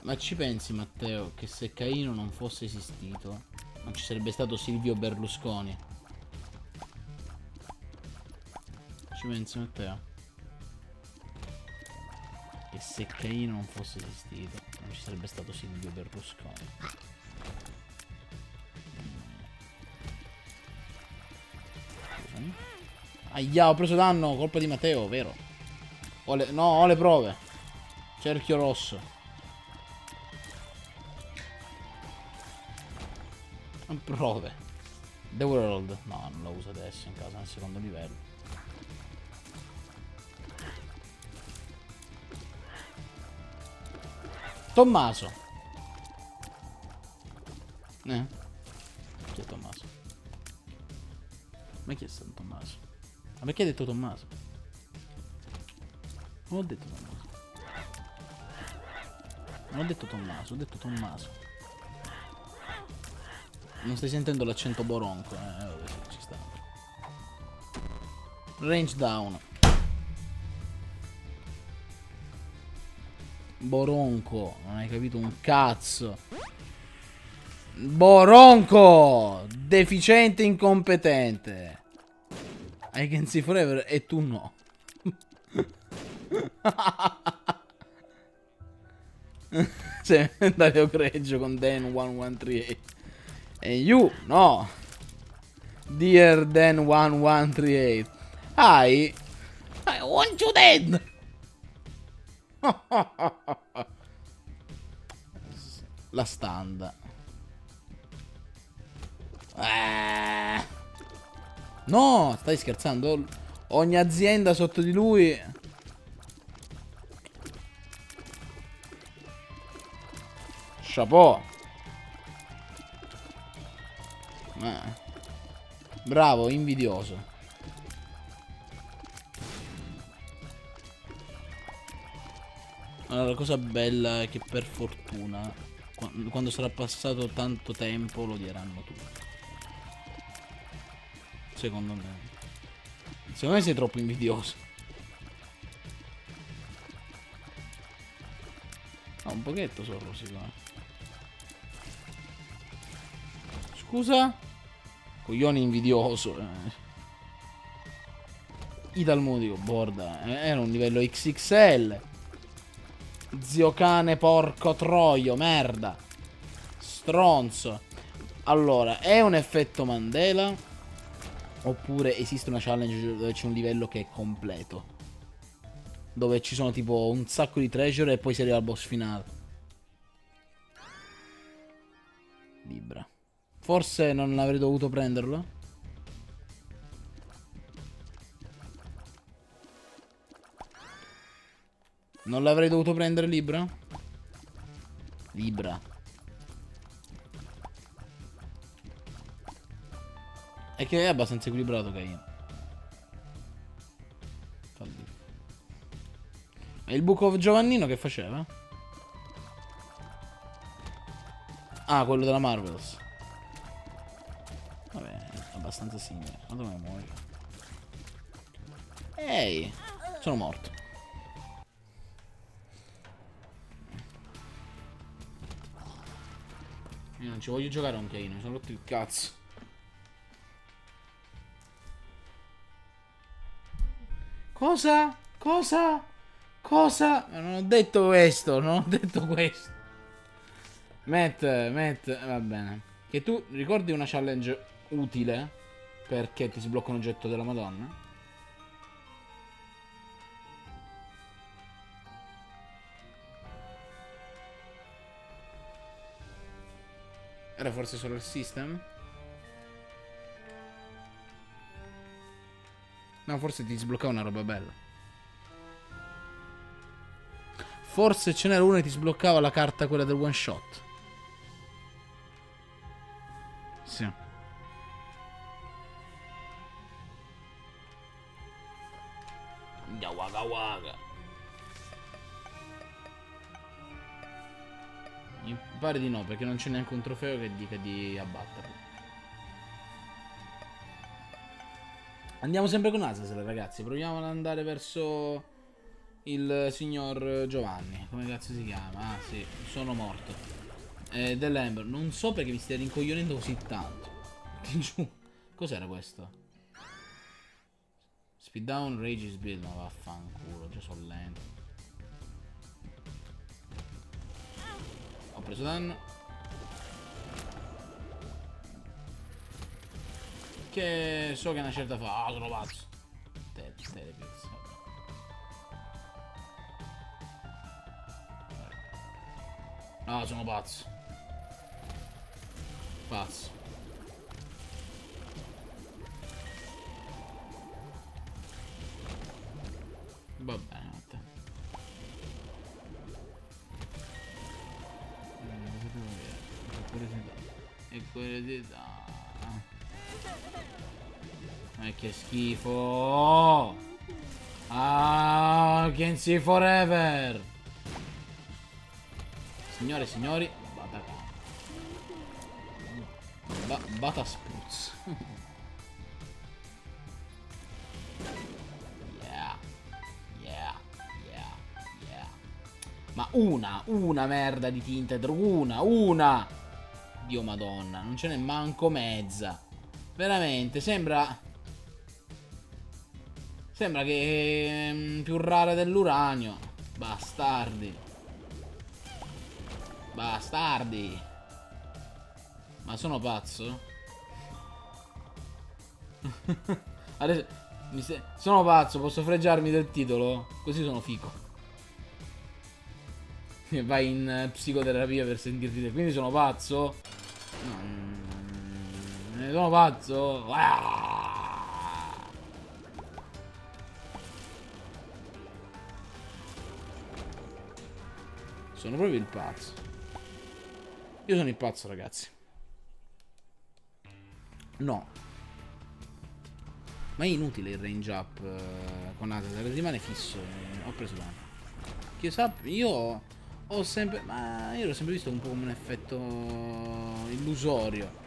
Ma ci pensi Matteo che se Caino non fosse esistito non ci sarebbe stato Silvio Berlusconi? Ci pensi Matteo? Che se Caino non fosse esistito non ci sarebbe stato Silvio Berlusconi. Scusami. Aia, ho preso danno, colpa di Matteo, vero? Ho le, no, ho le prove. Cerchio rosso. Prove. The World. No, non lo uso adesso in casa, nel secondo livello. Tommaso. Eh? Chi è Tommaso? Ma chi è stato Tommaso? Ma perché hai detto Tommaso? Non ho detto Tommaso. Non ho detto Tommaso, ho detto Tommaso. Non stai sentendo l'accento boronco, eh? Vabbè, sì, ci sta. Range down. Boronco, non hai capito un cazzo. Boronco! Deficiente incompetente. I can see forever e tu no. Cioè, Dario Greggio con Dan 1138. E you, no. Dear Dan 1138. I... I want you dead. La standa. Eh. No, stai scherzando? Ogni azienda sotto di lui. Chapeau. Eh. Bravo, invidioso. Allora, la cosa bella è che per fortuna, qua- quando sarà passato tanto tempo, lo odieranno tutti. Secondo me. Secondo me sei troppo invidioso. No, un pochetto solo, sicuro. Scusa? Coglione invidioso. Eh. Italmudico, borda. eh, Era un livello XXL. Zio cane porco troio, merda. Stronzo. Allora, è un effetto Mandela? Oppure esiste una challenge dove c'è un livello che è completo? Dove ci sono tipo un sacco di treasure e poi si arriva al boss finale. Libra. Forse non avrei dovuto prenderlo? Non l'avrei dovuto prendere Libra? Libra. È che è abbastanza equilibrato Caino. E il Book of Giovannino che faceva? Ah, quello della Marvels. Vabbè, abbastanza simile. Ma dove muoio? Ehi, sono morto. Io non ci voglio giocare un Caino, mi sono rotto il cazzo. Cosa? Cosa? Cosa? Non ho detto questo, non ho detto questo. Matt, Matt, va bene. Che tu ricordi una challenge utile perché ti si blocca un oggetto della Madonna? Era forse solo il system? No, forse ti sbloccava una roba bella. Forse ce n'era una e ti sbloccava la carta quella del one shot. Sì. Pare di no, perché non c'è neanche un trofeo che dica di abbatterlo. Andiamo sempre con Azazel, ragazzi. Proviamo ad andare verso il signor Giovanni. Come cazzo si chiama? Ah, sì, sono morto. Eh, dell'Ember. Non so perché mi stia rincoglionendo così tanto. Ti giuro. Cos'era questo? Speed down, rage is build. Ma vaffanculo, già sono lento. Preso danno. Che so che una certa fa. Ah, sono pazzo. Te, telepizza. No, sono pazzo. Pazzo. Va curiosità. E curiosità. Ma che schifo! Ah, Kenzie Forever! Signore e signori, Bata ba Bata Spruz. Yeah. Yeah. Yeah. Ma una, una merda di Tinted, una, una! Dio madonna, non ce n'è manco mezza. Veramente, sembra... Sembra che mm, più rara dell'uranio. Bastardi. Bastardi. Ma sono pazzo? Adesso, se... Sono pazzo, posso fregiarmi del titolo? Così sono fico. Vai in eh, psicoterapia per sentirti. Quindi sono pazzo? No. Sono pazzo? Ah! Sono proprio il pazzo. Io sono il pazzo, ragazzi. No. Ma è inutile il range up uh, con Azazel, rimane fisso. Ho preso danno. Io ho sempre... Ma io l'ho sempre visto un po' come un effetto illusorio.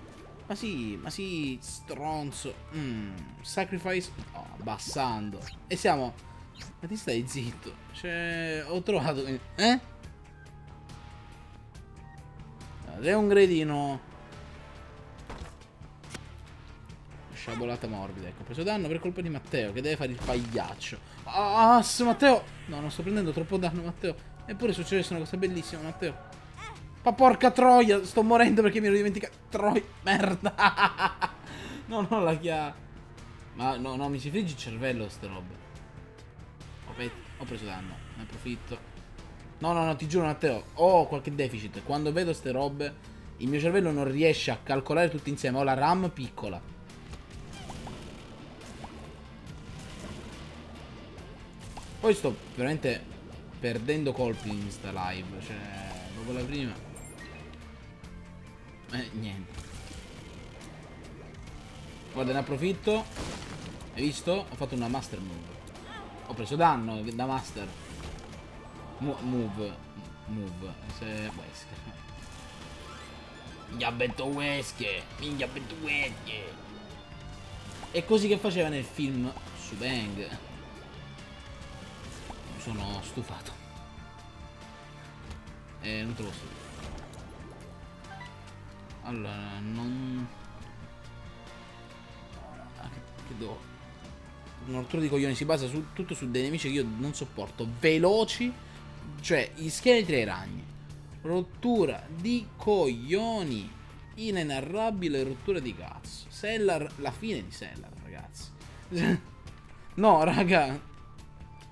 Ma sì, ma sì, stronzo. Mm, sacrifice... Oh, abbassando. E siamo... Ma ti stai zitto. Cioè, ho trovato... Eh? È un gredino. Sciabolata morbida. Ecco, ho preso danno per colpa di Matteo, che deve fare il pagliaccio. Ah, Matteo! No, non sto prendendo troppo danno, Matteo. Eppure succede una cosa bellissima, Matteo. Ma porca troia, sto morendo perché mi ero dimenticato. Troia, merda. no, no, la chiave. Ma no, no, mi si frigge il cervello, ste robe. Ho, ho preso danno, ne approfitto. No, no, no, ti giuro, Matteo, ho qualche deficit. Quando vedo ste robe, il mio cervello non riesce a calcolare tutti insieme. Ho la RAM piccola. Poi sto veramente perdendo colpi in sta live. Cioè, dopo la prima. Eh, niente. Guarda, ne approfitto. Hai visto? Ho fatto una master move. Ho preso danno da master. Mo move. Move. Se Wesker. Minchia betto Wesker. Minchia betto Wesker. È così che faceva nel film su Bang. Sono stufato. E non te lo so. Allora, non... Ah, che, che devo... Un rottura di coglioni si basa su, tutto su dei nemici che io non sopporto. Veloci cioè, gli scheletri ai ragni. Rottura di coglioni. Inenarrabile rottura di cazzo. Sellar, la fine di Sellar, ragazzi. no, raga.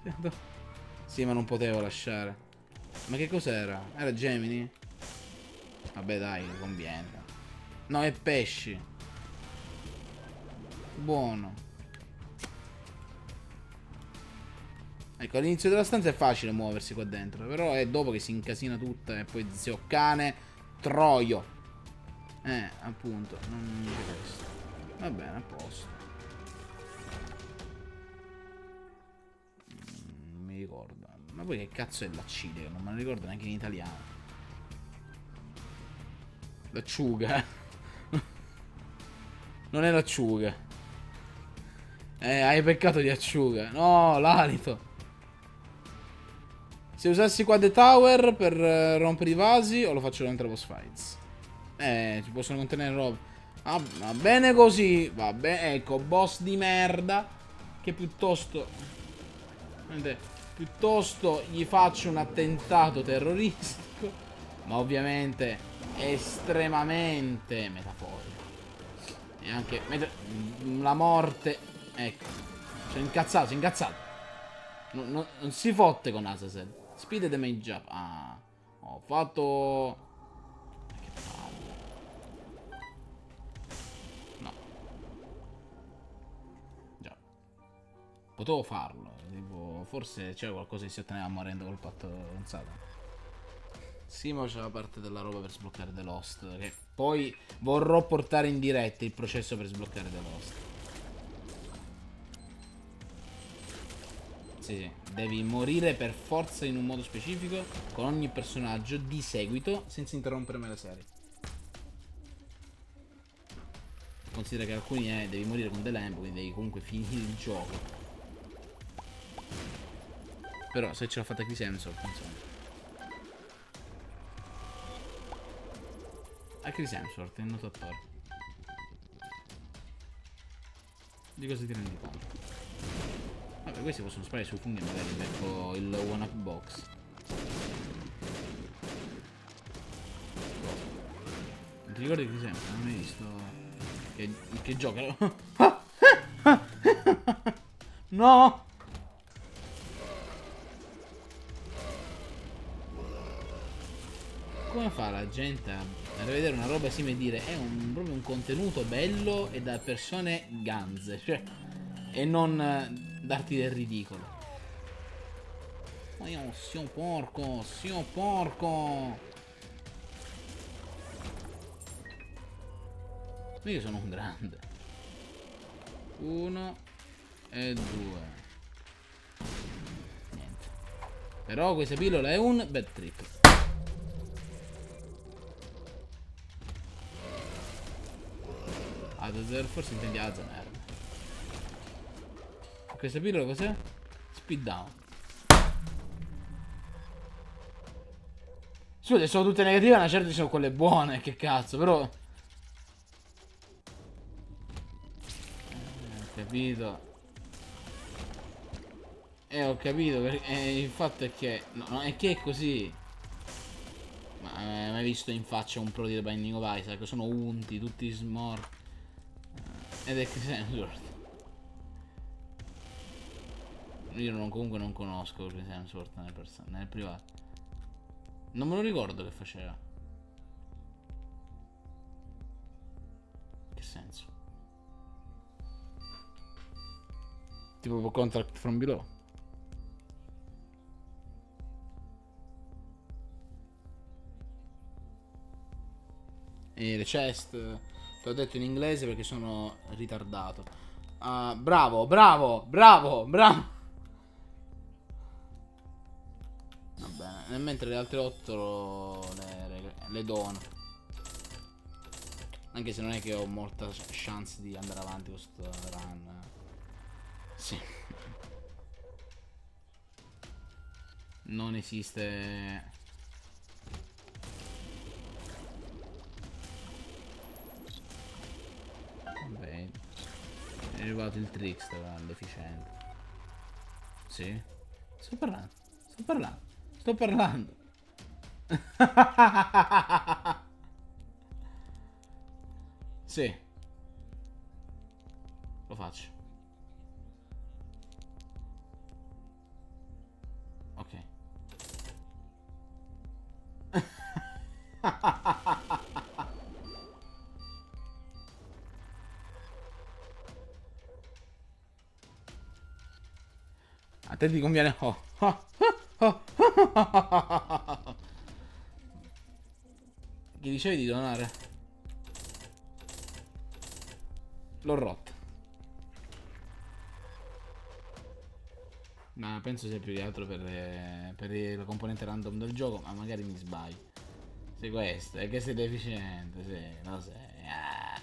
Sì, ma non potevo lasciare. Ma che cos'era? Era Gemini? Vabbè, dai, conviene. No, è pesci. Buono. Ecco, all'inizio della stanza è facile muoversi qua dentro, però è dopo che si incasina tutta e poi zio cane, troio. Eh, appunto, non c'è questo. Va bene, a posto. Ma poi che cazzo è l'accidio? Non me lo ricordo neanche in italiano. L'acciuga. non è l'acciuga. Eh, hai peccato di acciuga. No, l'alito. Se usassi qua The Tower per eh, rompere i vasi o lo faccio durante la boss fights? Eh, ci possono contenere roba. Ah, va bene così. Va bene, ecco, boss di merda. Che piuttosto... Vedete, Piuttosto gli faccio un attentato terroristico. Ma ovviamente estremamente metaforico. E anche meta- la morte. Ecco. Sono incazzato, sono incazzato. Non, non- non si fotte con Azazel. Speed damage up. Ah. Ho fatto. Che palle. No. Già. Potevo farlo. Forse c'era qualcosa che si otteneva morendo col patto Satan. Sì, ma c'è la parte della roba per sbloccare The Lost. Che poi vorrò portare in diretta il processo per sbloccare The Lost. Sì, sì. Devi morire per forza in un modo specifico con ogni personaggio di seguito senza interrompere mai la serie. Considera che alcuni eh, devi morire con The Lamb, quindi devi comunque finire il gioco. Però se ce l'ha fatta Hemsworth, insomma. A Chris Hemsworth è un noto attore. Di cosa ti rendi conto? Vabbè, questi possono sparare sui funghi magari becco il one up box. Non ti ricordi Chris Hemsworth? Non hai visto che, che gioca? no! Come fa la gente a, vedere una roba simile e dire è un, proprio un contenuto bello e da persone ganze, cioè, e non eh, darti del ridicolo. Ma io, sia porco, sia porco. Io sono un grande. Uno e due. Niente. Però questa pillola è un bad trip. Azazel, forse intendi Azamer. Questa pillola cos'è? Speed down. Scusate, sono tutte negative, una certa ci sono quelle buone, che cazzo, però... Eh, capito. Eh, ho capito, perché eh, il fatto è che... No, è che è così. Ma hai mai visto in faccia un pro di The Binding of Isaac? Sono unti, tutti smorti. Ed è Chris Hemsworth. Io non, comunque non conosco Chris Hemsworth nel, nel privato. Non me lo ricordo che faceva. Che senso? Tipo contract from below. E le chest. Te l'ho detto in inglese perché sono ritardato. Ah, bravo, bravo, bravo, bravo. Va bene, mentre le altre 8 le, le, dono. Anche se non è che ho molta chance di andare avanti con sto run. Sì. Non esiste È arrivato il trickster, grande, efficiente. Sì? Sto parlando. Sto parlando. Sto parlando. sì. Lo faccio. Ok. A te ti conviene... Oh. oh, oh, oh. Che dicevi di donare? L'ho rotta. Ma penso sia più che altro per, eh, per la componente random del gioco, ma magari mi sbaglio. Sei questo, è che sei deficiente, sì, lo sei. Ah.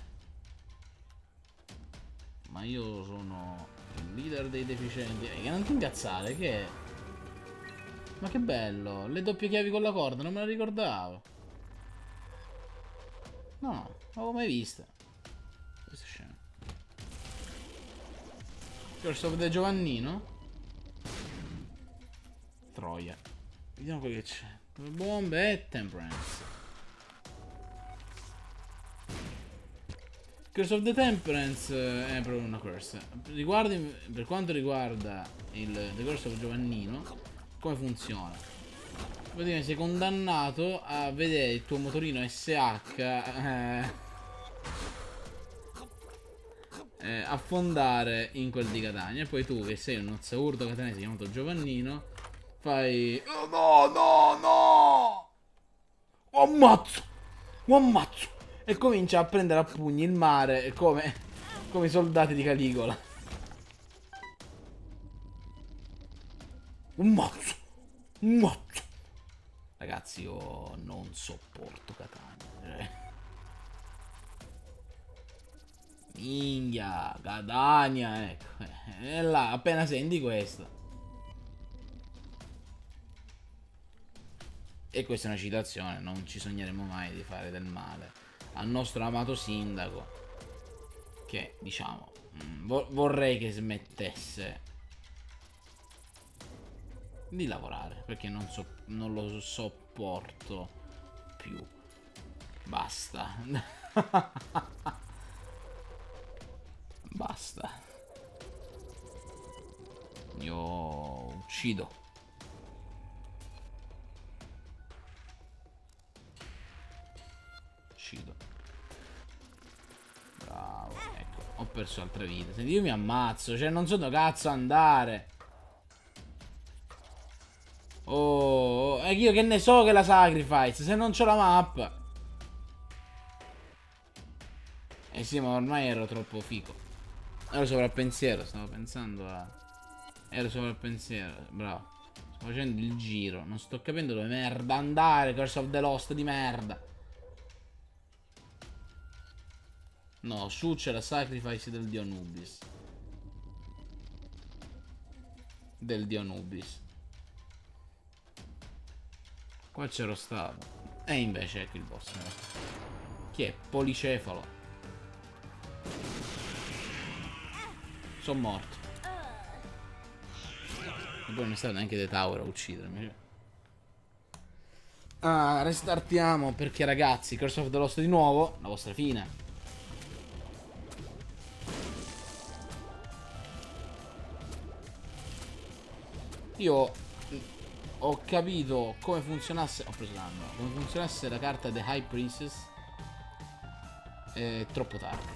Ma io sono leader dei deficienti. Eh, che non ti incazzare, che... Ma che bello, le doppie chiavi con la corda, non me la ricordavo. No, non l'avevo mai vista. Questa scena. Of the Giovannino. Troia. Vediamo quello che c'è. Bombe e Temperance. Curse of the Temperance eh, è proprio una curse. Riguardi, per quanto riguarda il The Curse of Giovannino, come funziona? Praticamente sei condannato a vedere il tuo motorino SH eh, eh, affondare in quel di Catania. E poi tu, che sei uno zaurdo catanese chiamato Giovannino, fai... Oh, no, no, no! Ammazzo! Ammazzo! E comincia a prendere a pugni il mare come, come i soldati di Caligola. Un mazzo! Un mazzo! Ragazzi, io non sopporto Catania. eh. Minchia, Catania, ecco. E là, appena senti questo. E questa è una citazione, non ci sogneremo mai di fare del male al nostro amato sindaco. Che, diciamo, mm, vo- vorrei che smettesse di lavorare perché non, so- non lo sopporto più. Basta. Basta. Io uccido. Uccido. Bravo, ecco. Ho perso altre vite. Senti, io mi ammazzo. Cioè, non so dove cazzo andare. Oh, e io che ne so che la sacrifice, se non c'ho la mappa. Eh sì, ma ormai ero troppo fico. Ero sopra il pensiero, stavo pensando a... Ero sopra il pensiero, bravo. Sto facendo il giro, non sto capendo dove merda andare, Curse of the Lost di merda. No, su c'è la sacrifice del dio Nubis. Del dio Nubis. Qua c'ero stato. E invece ecco il boss. Chi è? Policefalo. Sono morto. E poi non è stato neanche The Tower a uccidermi. Ah, restartiamo perché ragazzi, Curse of the Lost di nuovo, la vostra fine. Io ho capito come funzionasse. Ho preso danno. Come funzionasse la carta The High Princess. È troppo tardi.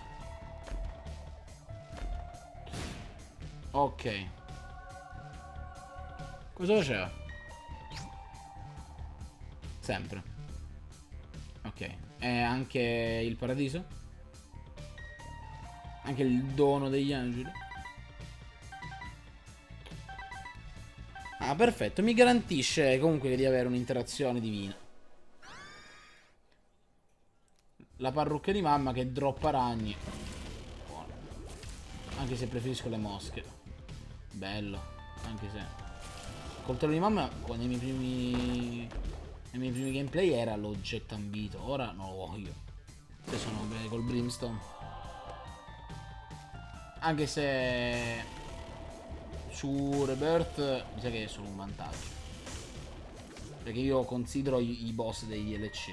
Ok. Cosa faceva? Sempre. Ok. E anche il paradiso? Anche il dono degli angeli? Ah, perfetto. Mi garantisce comunque di avere un'interazione divina. La parrucca di mamma che droppa ragni. Buono. Anche se preferisco le mosche. Bello. Anche se... Coltello di mamma nei miei primi... Nei miei primi gameplay era l'oggetto ambito. Ora non lo voglio. Se sono beh, col brimstone. Anche se su Rebirth mi sa che è solo un vantaggio. Perché io considero i, i boss dei DLC.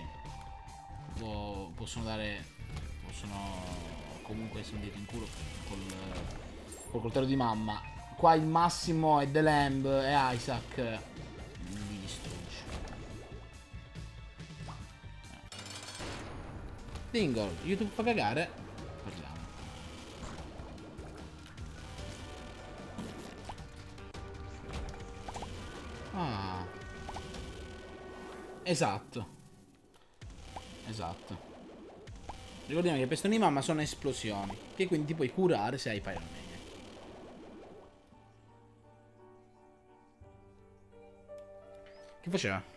Po possono dare. Possono comunque un dito in culo col, col coltello di mamma. Qua il massimo è The Lamb e Isaac li distrugge. Dingle, YouTube fa cagare. Ah. Esatto. Esatto. Ricordiamo che pestoni mamma sono esplosioni. Che quindi ti puoi curare se hai Pyromania. Che faceva?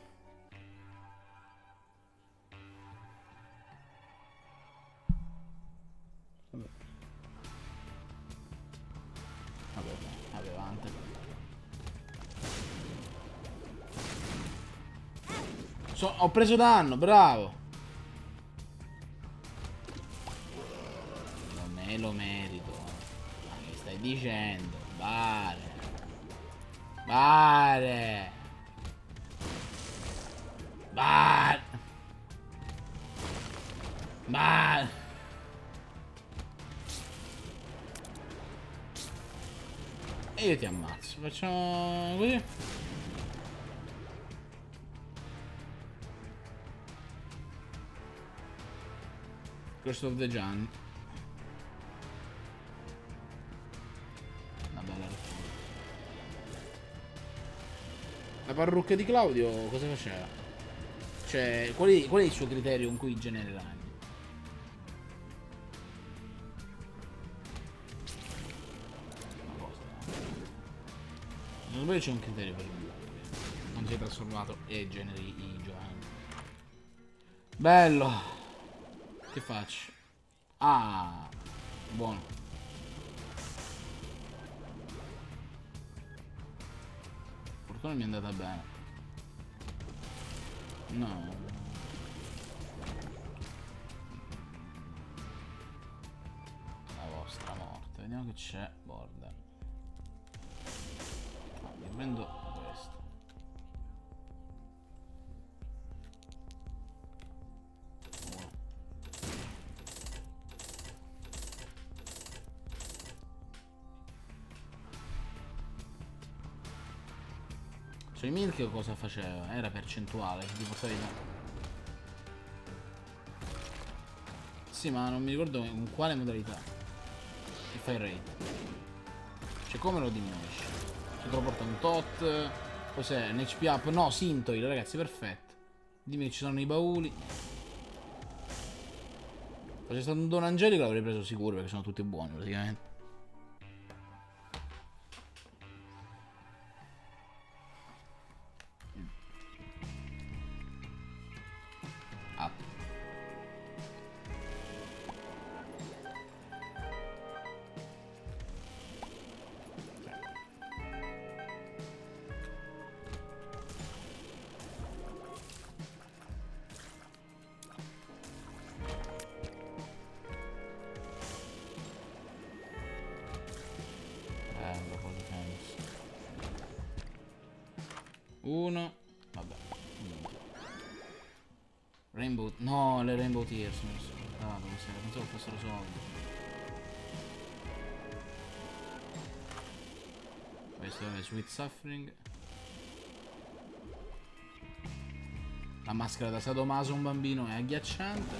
So- ho preso danno, bravo. Non me lo merito. Ma che stai dicendo? Bare. Bare. Bare. Bare. E io ti ammazzo. Facciamo così. Curse of the Giant. Una bella rottura. La parrucca di Claudio cosa faceva? Cioè, qual è, qual è il suo criterio con cui genera cosa. Non so c'è un criterio per blocco. Non si è trasformato e generi i giovani. Bello. Che faccio? Ah, buono. Fortuna mi è andata bene. No. La vostra morte. Vediamo che c'è. Border. Mi prendo Cioè Milk cosa faceva? Era percentuale, ti portavi da... Sì, ma non mi ricordo con quale modalità. Il fire rate. Cioè come lo diminuisce? Se te lo porta un tot. Cos'è? Un HP up? No, Sintoil, ragazzi, perfetto. Dimmi che ci sono i bauli. Se fosse stato un Don Angelico l'avrei preso sicuro perché sono tutti buoni praticamente. Questo è Sweet Suffering. La maschera da Sadomaso un bambino è agghiacciante.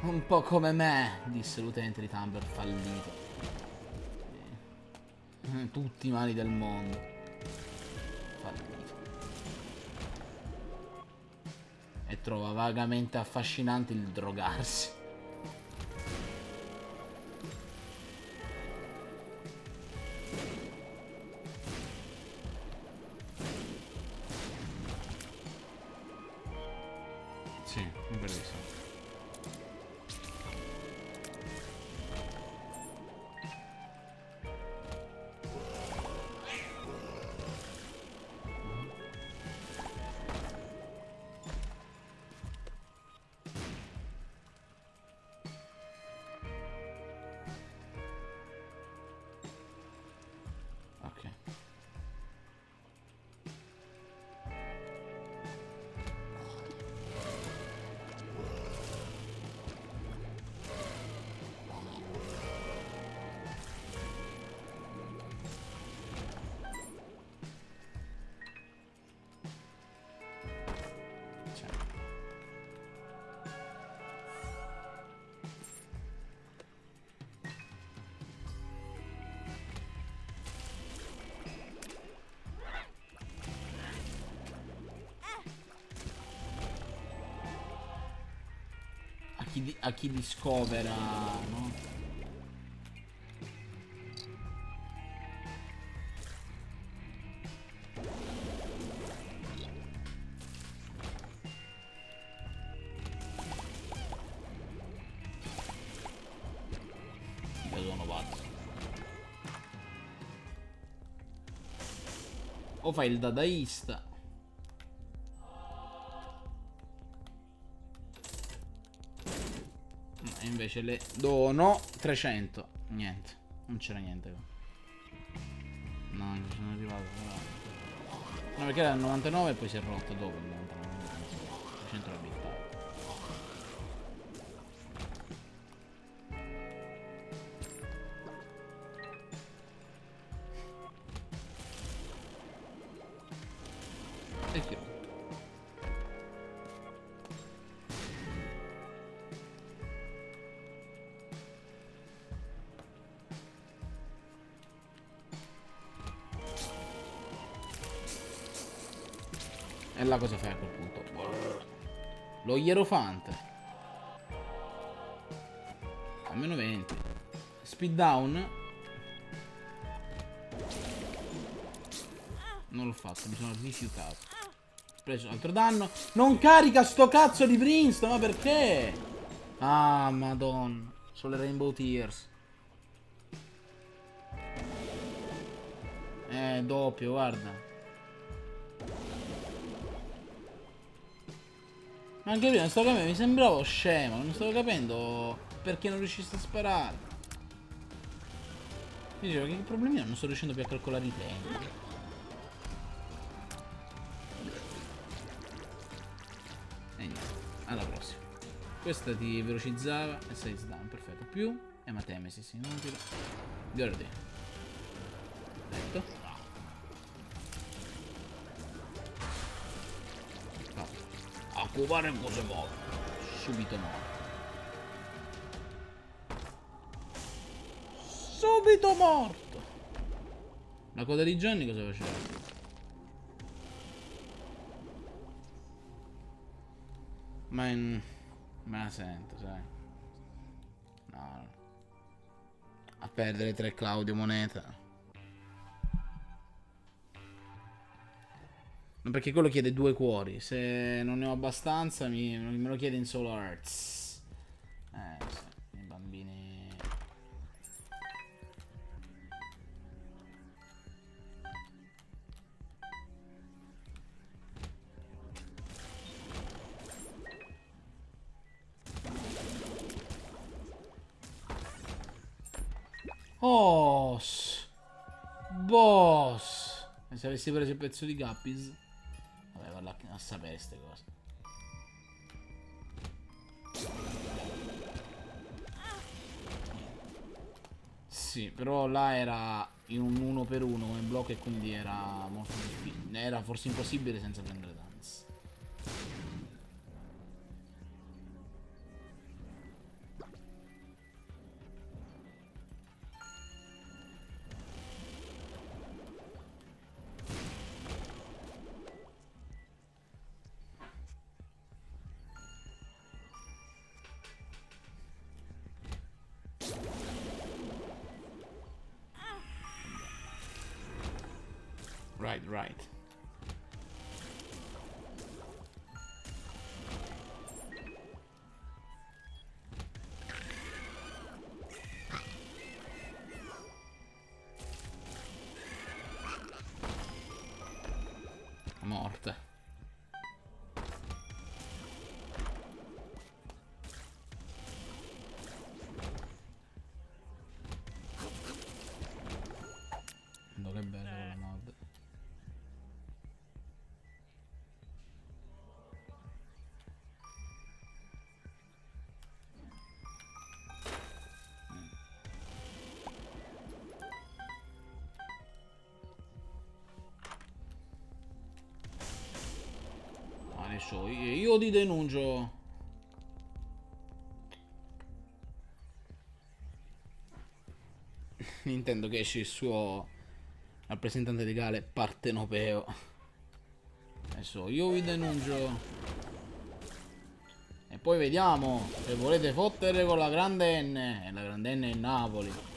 Un po' come me, disse l'utente di Tumblr fallito. Tutti i mali del mondo. Trova vagamente affascinante il drogarsi. A chi discovera, no? Io fai il dadaista. E invece le dono 300. Niente, non c'era niente. No, non sono arrivato. No, perché era il 99 e poi si è rotto dopo il 99. 300 l'ha Lo Hierofante. A meno 20. Speed down. Non l'ho fatto, mi sono rifiutato. Preso altro danno. Non carica sto cazzo di Princeton, ma perché? Ah, madonna. Sono le Rainbow Tears. Eh, doppio, guarda. Anche prima non stavo capendo, mi sembravo scemo, non stavo capendo perché non riuscissi a sparare. Mi dicevo che problemi ho? Non sto riuscendo più a calcolare i tempi. E niente, alla prossima. Questa ti velocizzava e sei down, perfetto. Più ematemesis, inutile. Guardi. Occupare cose morte. Subito morto. Subito morto. La coda di Johnny cosa faceva? Ma in... Me la sento, sai. No. A perdere tre Claudio moneta. Perché quello chiede due cuori. Se non ne ho abbastanza, mi, me lo chiede in solo Hearts. Eh, i bambini. Boss. Boss. E se avessi preso il pezzo di Gappies. A, sapere queste cose. Sì, però là era in un uno per uno come blocco e quindi era molto difficile. Era forse impossibile senza prendere dance. Morte. Adesso io, ti denuncio. Nintendo che esce il suo rappresentante legale partenopeo. Adesso io vi denuncio. E poi vediamo se volete fottere con la grande N. E la grande N è. Napoli.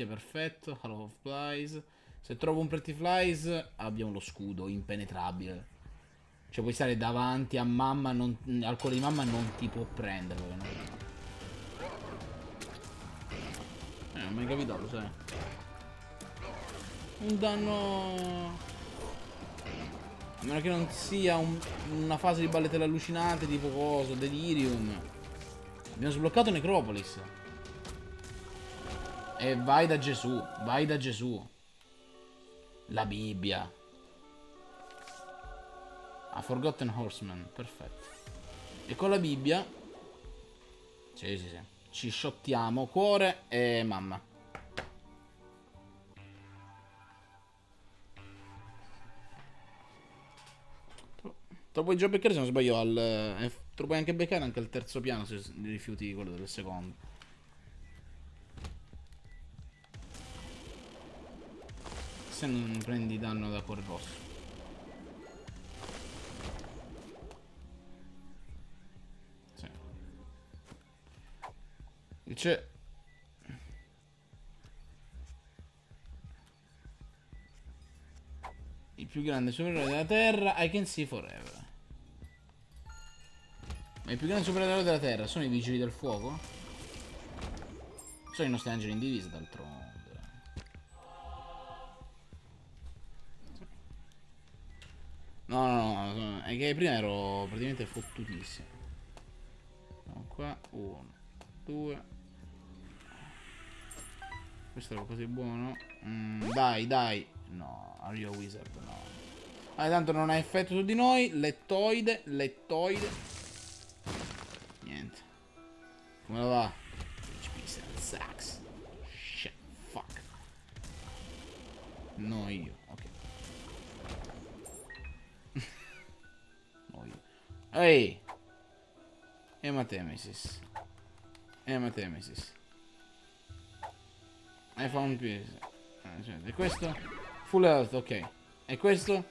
Mosche, perfetto. Hollow of Flies. Se trovo un Pretty Flies, abbiamo lo scudo impenetrabile. Cioè, puoi stare davanti a mamma, non, al cuore di mamma non ti può prendere. No? Eh, non mi è capitato, sai. Un danno... A meno che non sia un- una fase di ballettella allucinante tipo coso, delirium. Abbiamo sbloccato Necropolis. E vai da Gesù, vai da Gesù. La Bibbia. A Forgotten Horseman, perfetto. E con la Bibbia... Sì, sì, sì. Ci shottiamo cuore e mamma. Te lo puoi già beccare se non sbaglio al... eh, lo puoi anche beccare anche al terzo piano se rifiuti quello del secondo. Se non prendi danno da cuore rosso. Sì. C'è... Il più grande supereroe della Terra, I can see forever. Ma il più grande supereroe della Terra sono i vigili del fuoco? Sono i nostri angeli in divisa, d'altronde. No, no, no, è che prima ero praticamente fottutissimo. Andiamo qua, uno, due. Questo è qualcosa di buono. Mm, dai, dai. No, are you a wizard? No. Ah, tanto non ha effetto su di noi. Lettoide, lettoide. Niente. Come la va? HP Sax. Shit, fuck. No io, Ehi! Ematemesis. Ematemesis. Hai found. Eh, cioè, E questo? Full health, ok. E questo?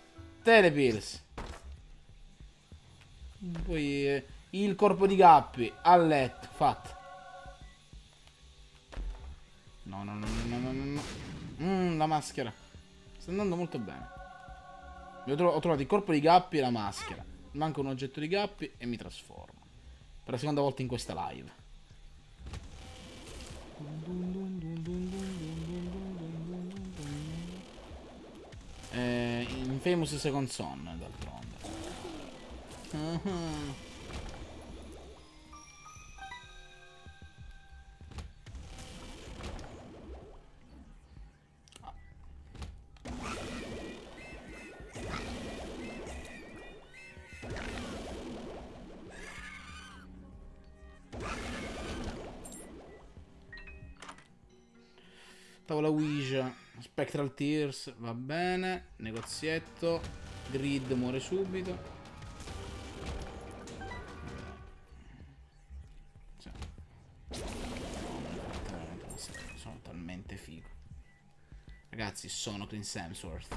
Telepills. Poi eh, il corpo di Gappi a letto, fatto. No, no, no, no, no, no. Mm, la maschera. Sta andando molto bene. Ho trovato il corpo di Gappi e la maschera. Manca un oggetto di Gappi e mi trasformo. Per la seconda volta in questa live. Eh, Infamous Second Son, d'altronde. Mhm. Tavola Ouija, Spectral Tears, va bene. Negozietto. Grid muore subito. Sì. Sono talmente figo. Ragazzi, sono Chris Hemsworth.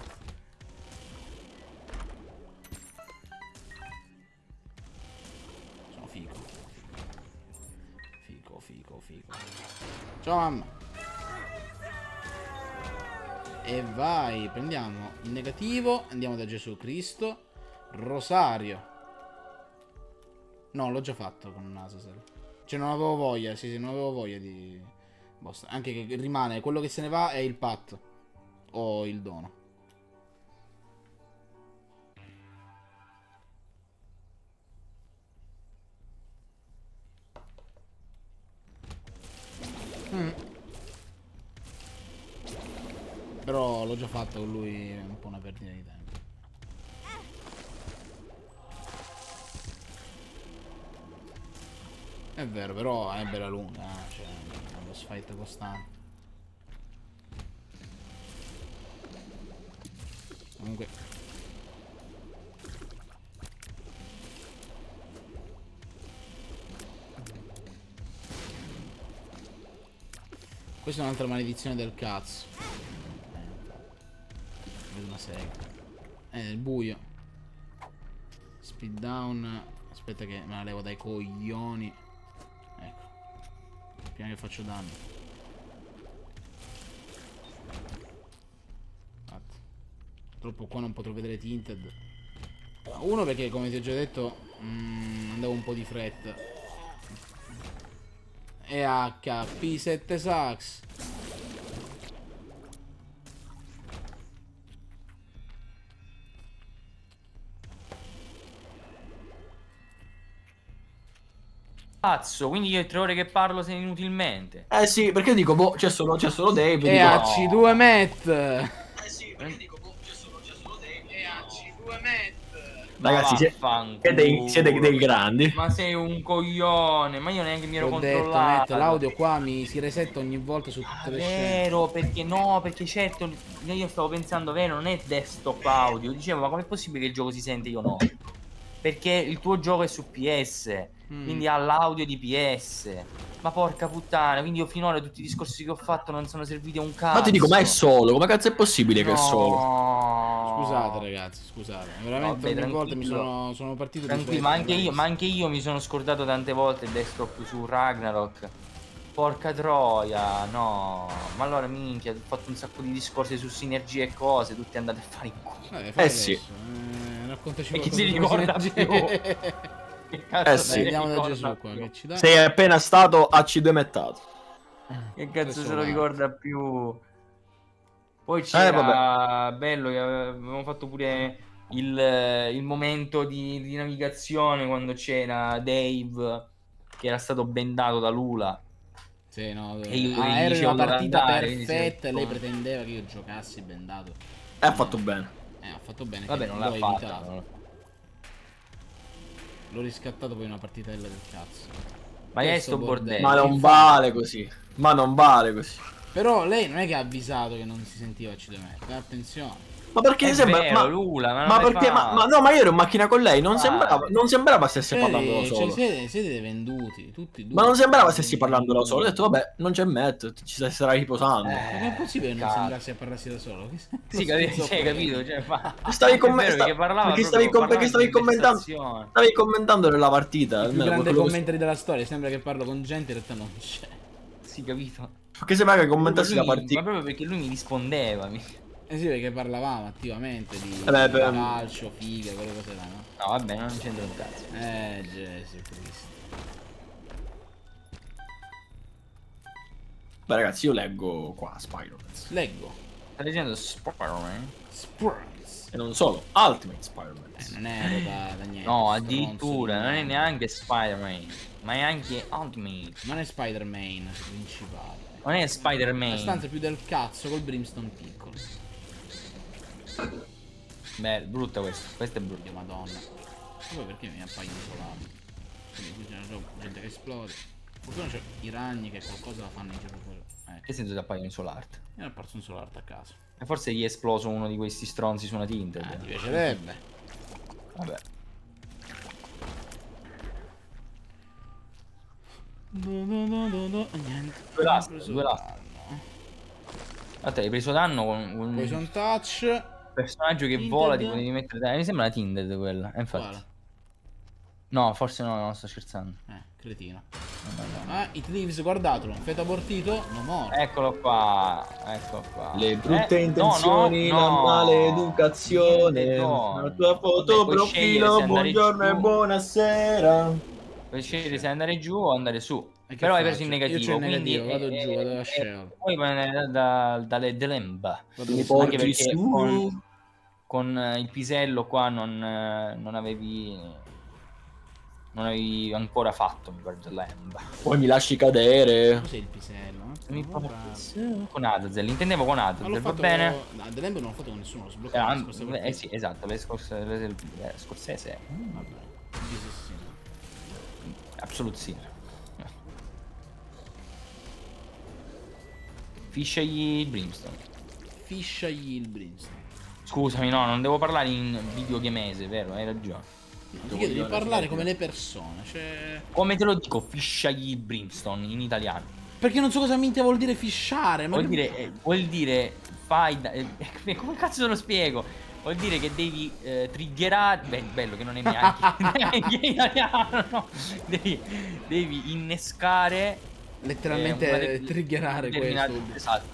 Sono figo. Figo, figo, figo. Ciao mamma. E vai, prendiamo il negativo, andiamo da Gesù Cristo. Rosario. No, l'ho già fatto con Azazel. Cioè non avevo voglia, sì, sì, non avevo voglia di... Boss. Anche che rimane, quello che se ne va è il patto. O il dono. Mm. L'ho già fatto con lui, un po' una perdita di tempo. È vero, però è bella lunga, eh, cioè, è uno fight costante. Comunque. Questa è un'altra maledizione del cazzo. Sega. È nel buio. Speed down. Aspetta che me la levo dai coglioni. Ecco. Prima che faccio danno. Purtroppo qua non potrò vedere Tinted. Uno perché come ti ho già detto mm, andavo un po' di fretta. E H P7 Sax. Cazzo, quindi io tre ore che parlo se inutilmente. Eh sì, perché dico, boh, c'è solo, c'è solo Dave. E dico, a no. C2 Matt. Eh sì, perché dico, boh, c'è solo, c'è solo Dave. E a C2 Matt. Ragazzi, siete, dei, siete dei grandi. Ma sei un coglione, ma io neanche mi ero Ho detto, controllato. L'audio qua mi si resetta ogni volta su tutte le scene. Vero, perché no, perché certo, io stavo pensando, vero, non è desktop audio. Dicevo, ma com'è possibile che il gioco si sente io no? Perché il tuo gioco è su PS, Mm. quindi ha l'audio di PS. Ma porca puttana, quindi io finora tutti i discorsi che ho fatto non sono serviti a un cazzo. Ma ti dico, ma è solo, come cazzo è possibile che è solo? No. Scusate ragazzi, scusate. Veramente Vabbè, ogni volta mi sono, sono partito Tranquillo, ma anche, io, ma anche io mi sono scordato tante volte il desktop su Ragnarok. Porca troia, no. Ma allora minchia, ho fatto un sacco di discorsi su sinergie e cose, tutti andate a fare in culo. Fai Eh sì. Eh, raccontaci E chi si ricorda più? Che cazzo Eh se sì. da Gesù qua che ci dà. Sei appena stato AC2 mettato. Che cazzo Questo se lo ricorda più? Poi c'era Eh, bello che avevamo fatto pure il, il momento di, di navigazione quando c'era Dave che era stato bendato da Lula. Sì, no, E io ah, era una partita andare, perfetta e lei pretendeva che io giocassi bendato. E ha fatto bene. Eh, ha fatto bene. Vabbè, che non l'ho l'ha fatta. L'ho riscattato poi in una partitella del cazzo. Ma che è sto bordello. Ma non vale così. Ma non vale così. Però lei non è che ha avvisato che non si sentiva C2 Attenzione. Ma perché È sembra. vero, ma, Lula, ma ma perché? Ma, ma no, ma io ero in macchina con lei. Non, Ah. sembrava, non sembrava stesse Cioè, parlando da cioè, solo. siete, siete dei venduti, tutti e due. Ma non sembrava stessi parlando da solo. Ho detto, vabbè, non c'è Matt, ci stai- starai riposando. Eh. Ma com'è possibile non Cazzo. sembrassi a parlarsi da solo? Sì, hai capito? Cioè, fa... Stavi È com- vero sta- perché stavi com- perché stavi commentando-. Stavi commentando nella partita. Il più grande commentary della storia. Sembra che parlo con gente, in realtà non c'è. Sì, capito? Perché sembra che commentassi la Lui- Ma partita. proprio perché lui mi rispondeva. mi- Eh sì, perché parlavamo attivamente di, Eh calcio, figa, quelle cose là, no? No, vabbè, non c'entra un cazzo. Eh, Gesù Cristo. Beh, ragazzi, io leggo qua Spider-Man. Leggo. Sta leggendo Spider-Man? Spurs. E non solo, Ultimate Spider-Man. Eh, non è roba da niente. No, addirittura, di non è neanche Spider-Man, ma è anche Ultimate. Non è Spider-Man principale. Non è La Spider-Man. stanza più del cazzo col brimstone piccolo. Beh, brutta questa, questa è brutta. Madonna. Poi perché mi appaiono solari? Quindi qui c'è una gente che esplode. Fortuna c'è i ragni che qualcosa la fanno in giro fuori. Ecco, Che senso ti appaiono in solart? mi è apparso un solare a caso. E forse gli è esploso uno di questi stronzi su una tinta. Eh, ti piacerebbe. Vabbè. No, no, no, no, no. Niente. Due last, Ho preso due last. danno. Guarda, hai preso danno con un sono touch. Personaggio che Tinted. vola, ti potevi mettere danno. Mi sembra una Tinted quella, eh, infatti. Quale? No, forse no, no, sto scherzando. Eh, cretino. No, no, no. Ah, It Leaves, guardatelo. Feta abortito, no more. Eccolo qua, eccolo qua. Le brutte Eh, intenzioni, no, no, la no. maleducazione. Niente, no. La tua foto Vabbè, profilo, buongiorno e buonasera. Puoi scegliere se andare giù o andare su. E che Però hai preso in Io c'ho negativo. il quindi negativo, vado eh, giù, vado da eh, Shell. Poi andare da, dalle Delemba. Mi. Anche perché su. con, con eh, il pisello qua non, eh, non avevi. Non avevi ancora fatto, mi pare, Delemba. Poi mi lasci cadere. Cos'è il pisello? Mi Oh, porti bravo. su. Con Azazel, intendevo con Azazel, va fatto... bene? No, Delembo non l'ho fatto con nessuno, l'ho Eh, sbloccato eh partita. sì, esatto, le scorse, le, le scorsese. Vabbè. Sì, sì. Absolute Sinner. Fisciagli il Brimstone. Fisciagli il brimstone. Scusami, no, non devo parlare in videogamese, vero? Hai ragione. Io devi parlare come le persone, cioè... Come te lo dico, fisciagli Brimstone in italiano. Perché non so cosa minchia vuol dire fisciare. Vuol dire, eh, vuol dire fai. da- eh, come cazzo te lo spiego? Vuol dire che devi eh, triggerare. Beh, bello che non è neanche, neanche italiano. no. Devi, devi innescare. Letteralmente eh, triggerare questo. Esatto,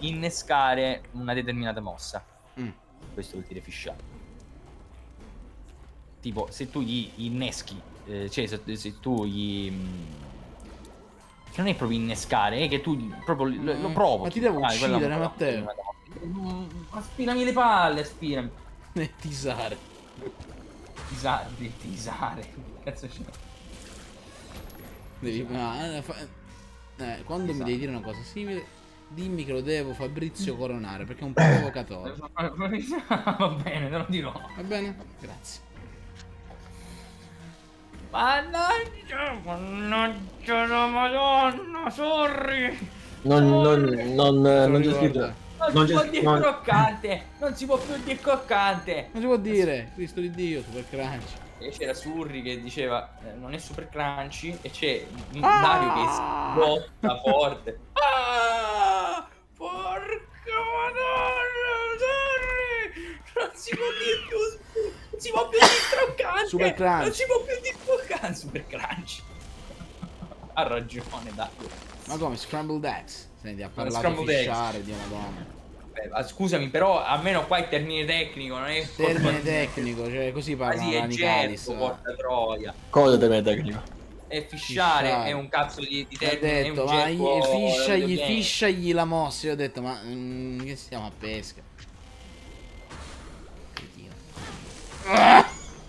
innescare una determinata mossa. Mm. Questo vuol dire fisciare. Tipo, se tu gli inneschi, eh, cioè se, se tu gli. mm, che non è proprio innescare, è che tu proprio lo, lo Mm, provochi. ma ti devo quella uccidere, una- Matteo. Mm, Aspirami le palle, aspirami. E tisare. Tisare, tisare. Che Cazzo c'è? Devi... ah, eh, fa- eh, quando mi devi dire una cosa simile, dimmi che lo devo Fabrizio coronare, perché è un provocatore. Va bene, te lo dirò. Va bene? Grazie. Mannaggia, mannaggia la madonna, sorry. Non, non, non, non c'è ricorda. scritto. Non, Non si c'è- può dire non- croccante, non si può più dire croccante. Non si può dire, Cristo di Dio, super crunch. E c'era Surri che diceva eh, non è super crunchy e c'è Ah! Dario che sbotta forte. Ah! Porca madonna, Surri! Non si può dire più non si può più dire croccante. Super crunch. Non si può più dire croccante, super crunch. Ha ragione Dario. Ma come, Scrambled Eggs? Senti, ha parlato di fisciare, Dio madonna. Ma scusami, però almeno qua è termine tecnico, non è Termine tecnico, cioè così Ma parlano sì, è Nicalis. getto, porca troia. Cosa te tecnico? E fisciare, Fisciare. è un cazzo di, di Ho termine, è detto, un ma gli- fisciagli, fisciagli la mossa. Io ho detto, ma mm, che stiamo a pesca?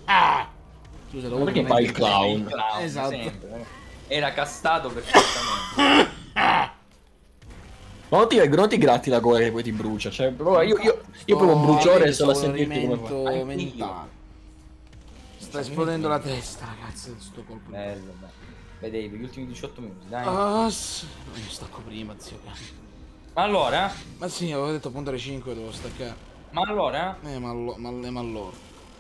Ah! Scusa, lo Ma perché fai il clown? Clown, Esatto. sempre, eh. Era castato perfettamente. Ma non ti, non ti gratti la gola che poi ti brucia. Cioè, proprio io, io, io proprio un bruciore solo a un sentirti come fa. mentale. Sta esplodendo la testa, ragazzi, sto colpo. Bello, bello. Vedevi gli ultimi 18 minuti, dai. Ah, sì. Io stacco prima, zio. Ma allora? Ma sì, avevo detto appunto alle 5 devo staccare. Ma allora? Eh, ma, allo- ma, ma allora.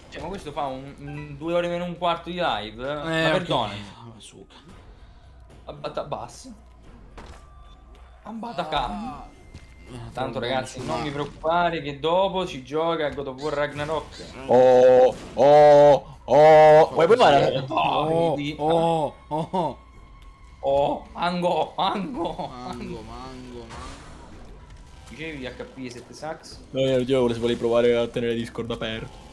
Cioè, ma questo fa un, un- due ore meno un quarto di live? Eh, ma ok. perdonami. Ma suca. Cam. Eh, Tanto trovo ragazzi, non vi preoccupare che dopo ci gioca God of War Ragnarok. Oh, oh, oh. Vuoi poi fare? Oh, Di- oh, oh. Oh, mango, mango, Mango, mango, mango. Dicevi HP 7 sax? No, io io volevo provare a tenere Discord aperto.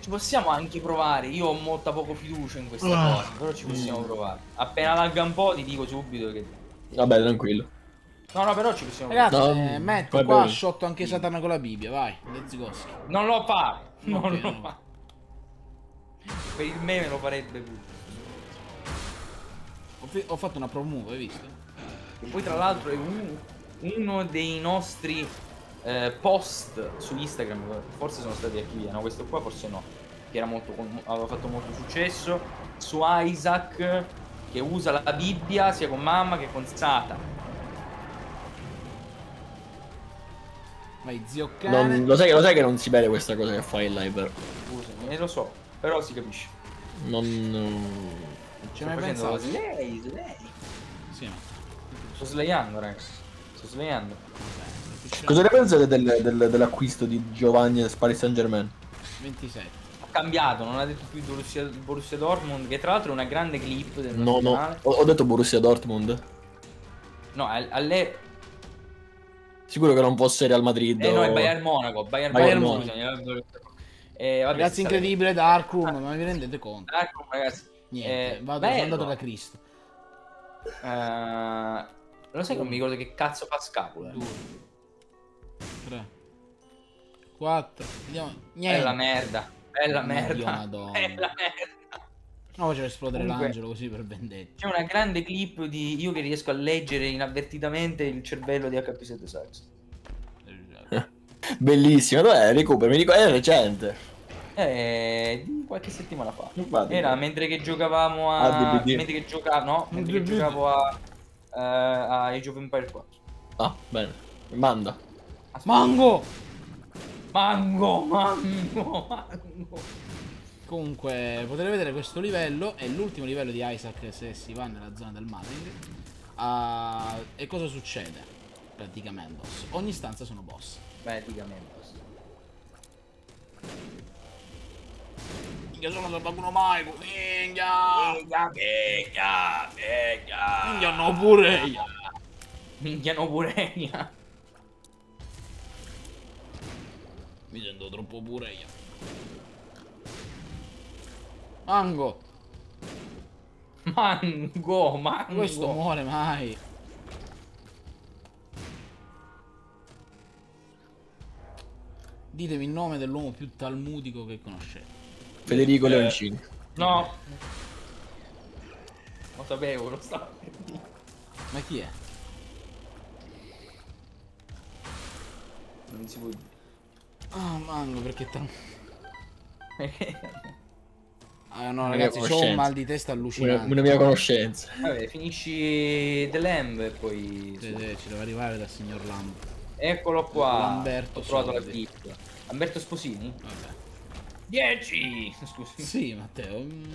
Ci possiamo anche provare, io ho molta poco fiducia in questa Ah. cosa, però ci possiamo provare. Appena larga un po' ti dico subito che... Vabbè, tranquillo. No, no, però ci possiamo Ragazzi, No, eh, metto vai qua, bene. shotto anche Satana con la Bibbia, vai, let's go. Non lo fare, non Ok, lo no. fare. Per il meme lo farebbe pure. Ho, ho fatto una promo, hai visto? E poi tra l'altro è un- uno dei nostri eh, post su Instagram, forse sono stati archivi, no? Questo qua forse no, che era molto, aveva fatto molto successo, su Isaac che usa la Bibbia sia con mamma che con Sata. Vai, zio cane. Non- lo, sai, lo sai che non si vede questa cosa che fai in live? Scusami, eh, lo so, però si capisce. Non. Hai mai facendo pensato? slay, slay. Sì, ma... Sto slayando, ragazzi. Sto slayando. Cosa ne pensate del- del- dell'acquisto di Giovanni al Paris Saint Germain? 27. Cambiato, non ha detto più Borussia, Borussia Dortmund, che tra l'altro è una grande clip del No, no. nazionale. Ho, ho detto Borussia Dortmund. No, a, a lei Sicuro che non fosse Real Madrid. Eh no, o- è Bayern Monaco, Bayern, Bayern Monaco. Monaco. scusami, eh, vabbè, Ragazzi, incredibile, Darkroom, ma vi rendete conto? Ecco, ragazzi. Niente, eh, vado, bello. sono andato da Cristo. Eh, lo sai che non mi ricordo che cazzo fa scapola? 2, 3, 4, vediamo. Niente. Bella merda, bella Dio merda, Madonna. bella merda. No, faceva esplodere Comunque- l'angelo così per vendetta. C'è una grande clip di io che riesco a leggere inavvertitamente il cervello di HP7 Sax. Bellissima, dov'è? Recupero, mi dico, è recente. Eh, di qualche settimana fa. Infatti. Era mentre che giocavamo a. Ah, mentre che giocavo. No, mentre che giocavo a. eh, a Age of Empire 4. Ah, bene. Manda. Mango! Mango, mango, mango. Comunque, potete vedere questo livello è l'ultimo livello di Isaac se si va nella zona del mapping. Ah, e cosa succede? Praticamente. Ogni stanza sono boss. Praticamente. Minchia, sono qualcuno mai. Minchia! Minchia, minchia, minchia. Minchia, no pure. Minchia, no pure Mi sento troppo pure io. Mango! Mango, mango. Questo muore mai. Ditemi il nome dell'uomo più talmudico che conoscete. Federico Leoncini. No. Lo sapevo, lo stavo per dire. Ma chi è? Non si può dire. Ah, mango, perché. Perché? Ah no, Una ragazzi, ho un mal di testa allucinante. una mia conoscenza. Vabbè, finisci The Lamb e poi... Sì, sì, ci deve arrivare dal signor Lamb. Eccolo qua. Lamberto Ho trovato la clip. Lamberto Sposini? Vabbè. 10! Scusi. Sì, Matteo. mm.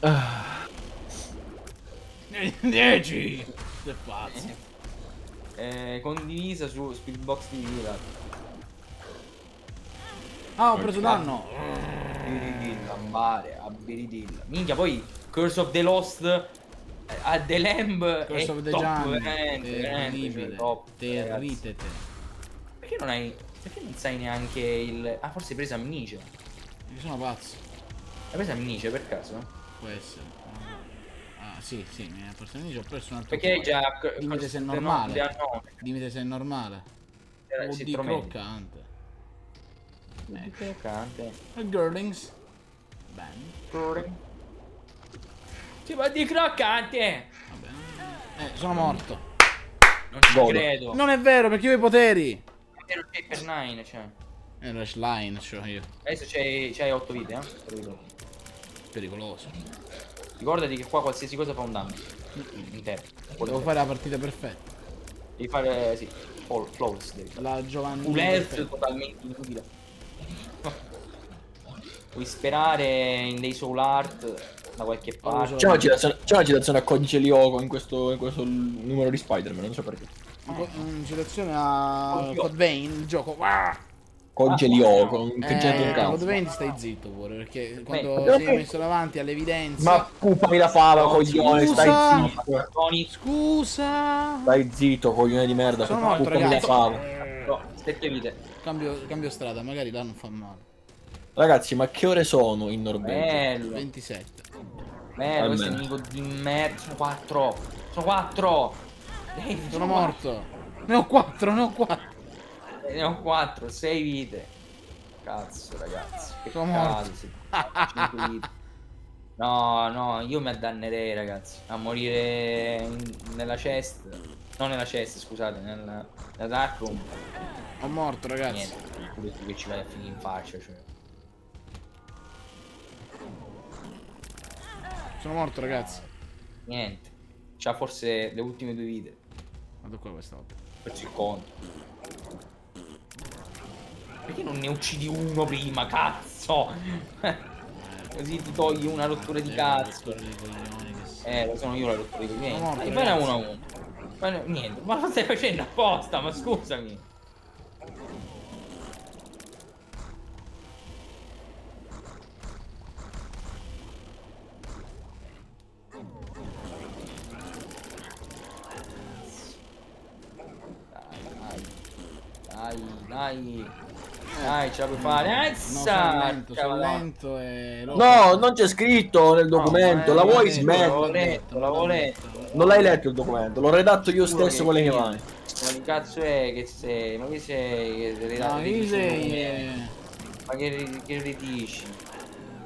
Ah, 10! Sei pazzo. Eh, condivisa su Speedbox TV. la- Ah, ho preso danno. Biridilla, a biridilla. Minchia, poi Curse of the Lost eh, a The Lamb Curse of the top, Gianni. veramente, veramente, top, ragazzi. Territete. Perché non hai... Perché non sai neanche il... Ah, forse hai preso Amnesia. Io sono pazzo. Hai preso Amnesia per caso? Può essere. Ah, sì, sì, mi ha portato in ho perso un altro Perché già... Dimmi se è normale. Dimmi se è normale. Era- O di croccante. Di croccante. E Girlings. Bene. Si va di croccante! Eh, sono morto. Non ci Godo. credo. Non è vero, perché io ho i poteri. Ero Paper 9, cioè. E la line, cioè io. Adesso c'hai, c'hai 8 vite, eh? Pericoloso. Ricordati che qua qualsiasi cosa fa un danno. Intero. Devo fare la partita perfetta. Devi fare, eh, sì, flawless devi fare. La Giovanni. Un totalmente inutile. Puoi sperare in dei soul art da qualche parte. C'è una citazione, c'è una citazione a Codice Lyoko in questo, in questo numero di Spider-Man, non so perché. In citazione a. Code Vein, il gioco. Ah! Codice Ah, Lyoko, non Eh, che c'entra un Code cazzo. Vein stai zitto pure, perché quando ma- sei messo davanti all'evidenza. Ma puppami la fava, No, coglione, scusa! stai zitto. Tony, Scusa! Stai zitto, coglione di merda, Sono puppami la fava. no, sette vite. Cambio, cambio strada, magari là non fa male. Ragazzi, ma che ore sono in Norvegia? Bello. 27. Bello, questo nemico di merda. Sono quattro. Sono quattro. Dai, Sono morto. Ne ho 4, ne ho 4. Ne ho 4, 6 vite. Cazzo, ragazzi. Che Sono morto. cazzo. 5 vite. No, no, io mi addannerei, ragazzi. A morire in- nella chest. Non nella chest, scusate, nella, nella dark room. Ho morto, ragazzi. Niente, che ci vai a finire in faccia, cioè. Sono morto, ragazzi. Niente. C'ha forse le ultime due vite. Vado qua questa volta. Perso il conto. Perché non ne uccidi uno prima, cazzo? Così ti togli una rottura di cazzo. Che s- Eh, lo sono io la rottura di coglioni. fai una ragazzi. uno a uno. Fai una- Niente, ma lo stai facendo apposta, ma scusami. Dai, dai, dai. Ce la puoi fare. No, sono lento, sono lento e... No, non c'è scritto nel documento, eh, la vuoi smettere? L'avevo l'ho letto, l'avevo letto. Non l'hai letto il documento, l'ho redatto io stesso che- con le mie mani. Ma che cazzo è che sei? Ma che sei? Che sei No, che sei... Ma che, che redici?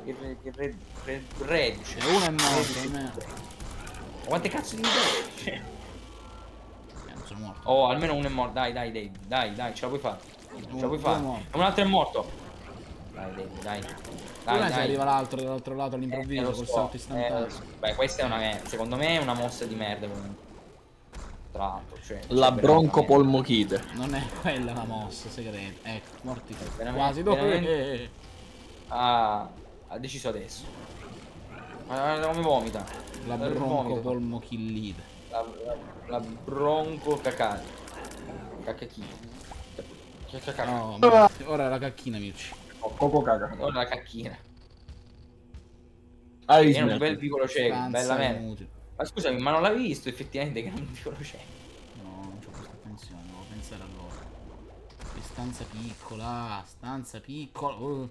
Che, re- che re, re, redici? e uno è morto, Redici. almeno. Ma quante cazzo sono morto. Oh, almeno uno è morto. Dai, dai, dai, dai, dai, ce la puoi fare. Ce la puoi fare. Un altro è morto. Dai, dai, dai. Dai, Come se dai. arriva l'altro dall'altro lato Eh, all'improvviso lo col so, salto eh, istantaneo. lo so. Beh, questa è una. Secondo me è una mossa di merda. tra l'altro. Cioè, La cioè, broncopolmochite. Non è quella la mossa segreta. Ecco, morti tutti. Veramente- Quasi dove? veramente- Ha, ha deciso adesso. Guarda come vomita. La vomito. broncopolmochillite. La, la, bronco. Cacca No, ma- ora la cacchina mi uccide. Coco caca. Ora la cacchina. Ah, Era un bel piccolo cieco, Stanza bella merda. inutile. Ma scusami, ma non l'hai visto effettivamente che era un piccolo cieco? No, non questa attenzione, stanza piccola, stanza piccola. uh.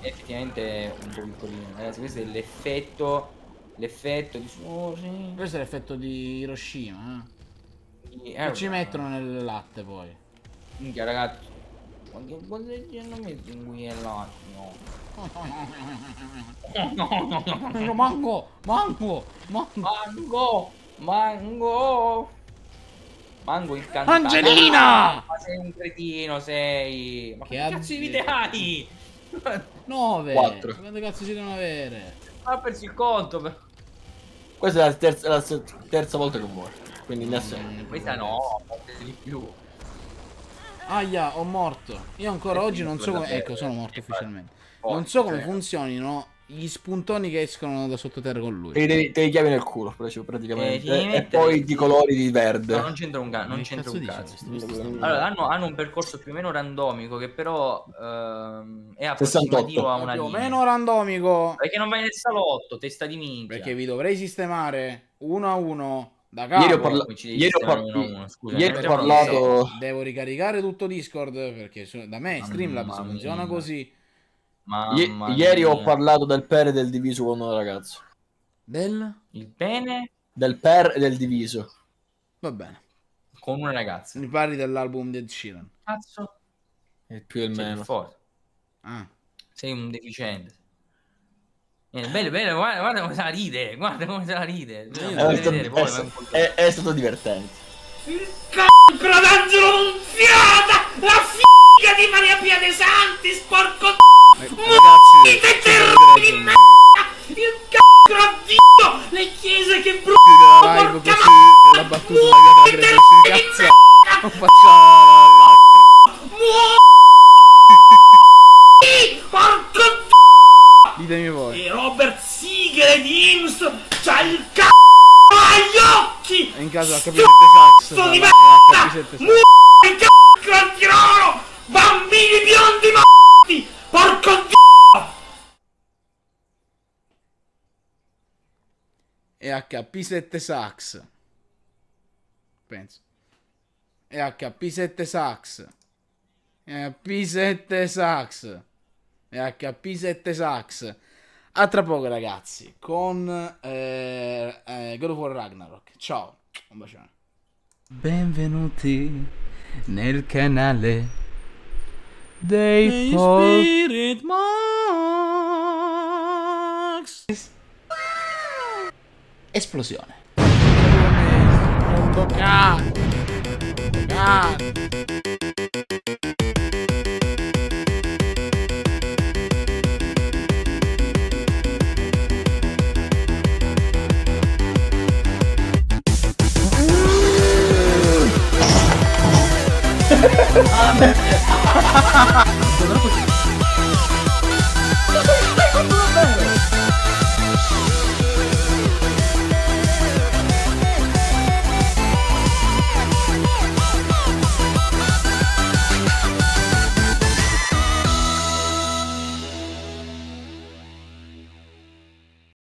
Effettivamente un po' piccolino. Ragazzi, questo è l'effetto. L'effetto di. Oh, sì. Questo è l'effetto di Hiroshima, eh. eh, Che ci mettono nel latte poi. Minchia, ragazzi. Ma che bolleggino metti in cui è là? No. Mango, mango, mango. Mango! Mango! Mango incantante. Angelina! Ma sei un cretino, sei! Ma Che che, cazzo di vite hai? 9. Quattro. Quante cazzo ci devono avere? Ha perso il conto, però. Questa è la terza, la terza volta che muore. Quindi ne ha sei. Mm, Questa no, di più. Aia, ho morto. Io ancora Eh, oggi sì, non so come... Ecco, sono morto ufficialmente. Non so come funzionino gli spuntoni che escono da sottoterra con lui. Te li, te li chiavi nel culo pratic- praticamente. Eh, e poi di colori di verde. No, non c'entra un, ca- non c'entra cazzo un cazzo. questo? Questo sta- Allora, hanno, hanno un percorso più o meno randomico che però ehm, è 68. approssimativo a una più o linea. meno randomico. Perché non vai nel salotto, testa di minchia. Perché vi dovrei sistemare uno a uno da capo. Ieri ho, parla- ieri ho, par- uno scusa, ieri ho parlato. Devo ricaricare tutto Discord perché su- da me Streamlabs funziona mia. così. Mamma Ie- mia. ieri ho parlato del per e del diviso con un ragazzo. Del? Il pene Del per e del diviso. Va bene. con una ragazza. Mi parli dell'album Dead Sheeran. Cazzo. Il più e meno. forte. Ah. Sei un deficiente. Eh, bello, bello, guarda, guarda come se la ride, guarda come se la ride. È, vedere, stato, poi è- è- è stato divertente. Il c***o d'Angelo Nunziata! La figa di Maria Pia De Santis, porco d***o! Ragazzi, merda! Il c***o a Dio! Le chiese che bruciano, la live porca così con la battuta tagliata da Gregory si incazza. Non facciamo l'altro. Muori! Porco d***o! Ditemi voi. E Robert Sigel di Ims c'ha il c***o agli occhi! In caso HP7 Sax. Sto di merda! HP7 Sax. Muori, c***o al tirolo! Bambini biondi morti! Porco d***o! E HP7 Sax. Penso. E HP7 Sax. E HP7 Sax. E HP7 Sax. A tra poco ragazzi con eh, eh, God of War Ragnarok. Ciao. Un bacione. Benvenuti nel canale They Spirit Max. Explosiones. ¡Ah! ¡Ah! 哈哈哈哈能不行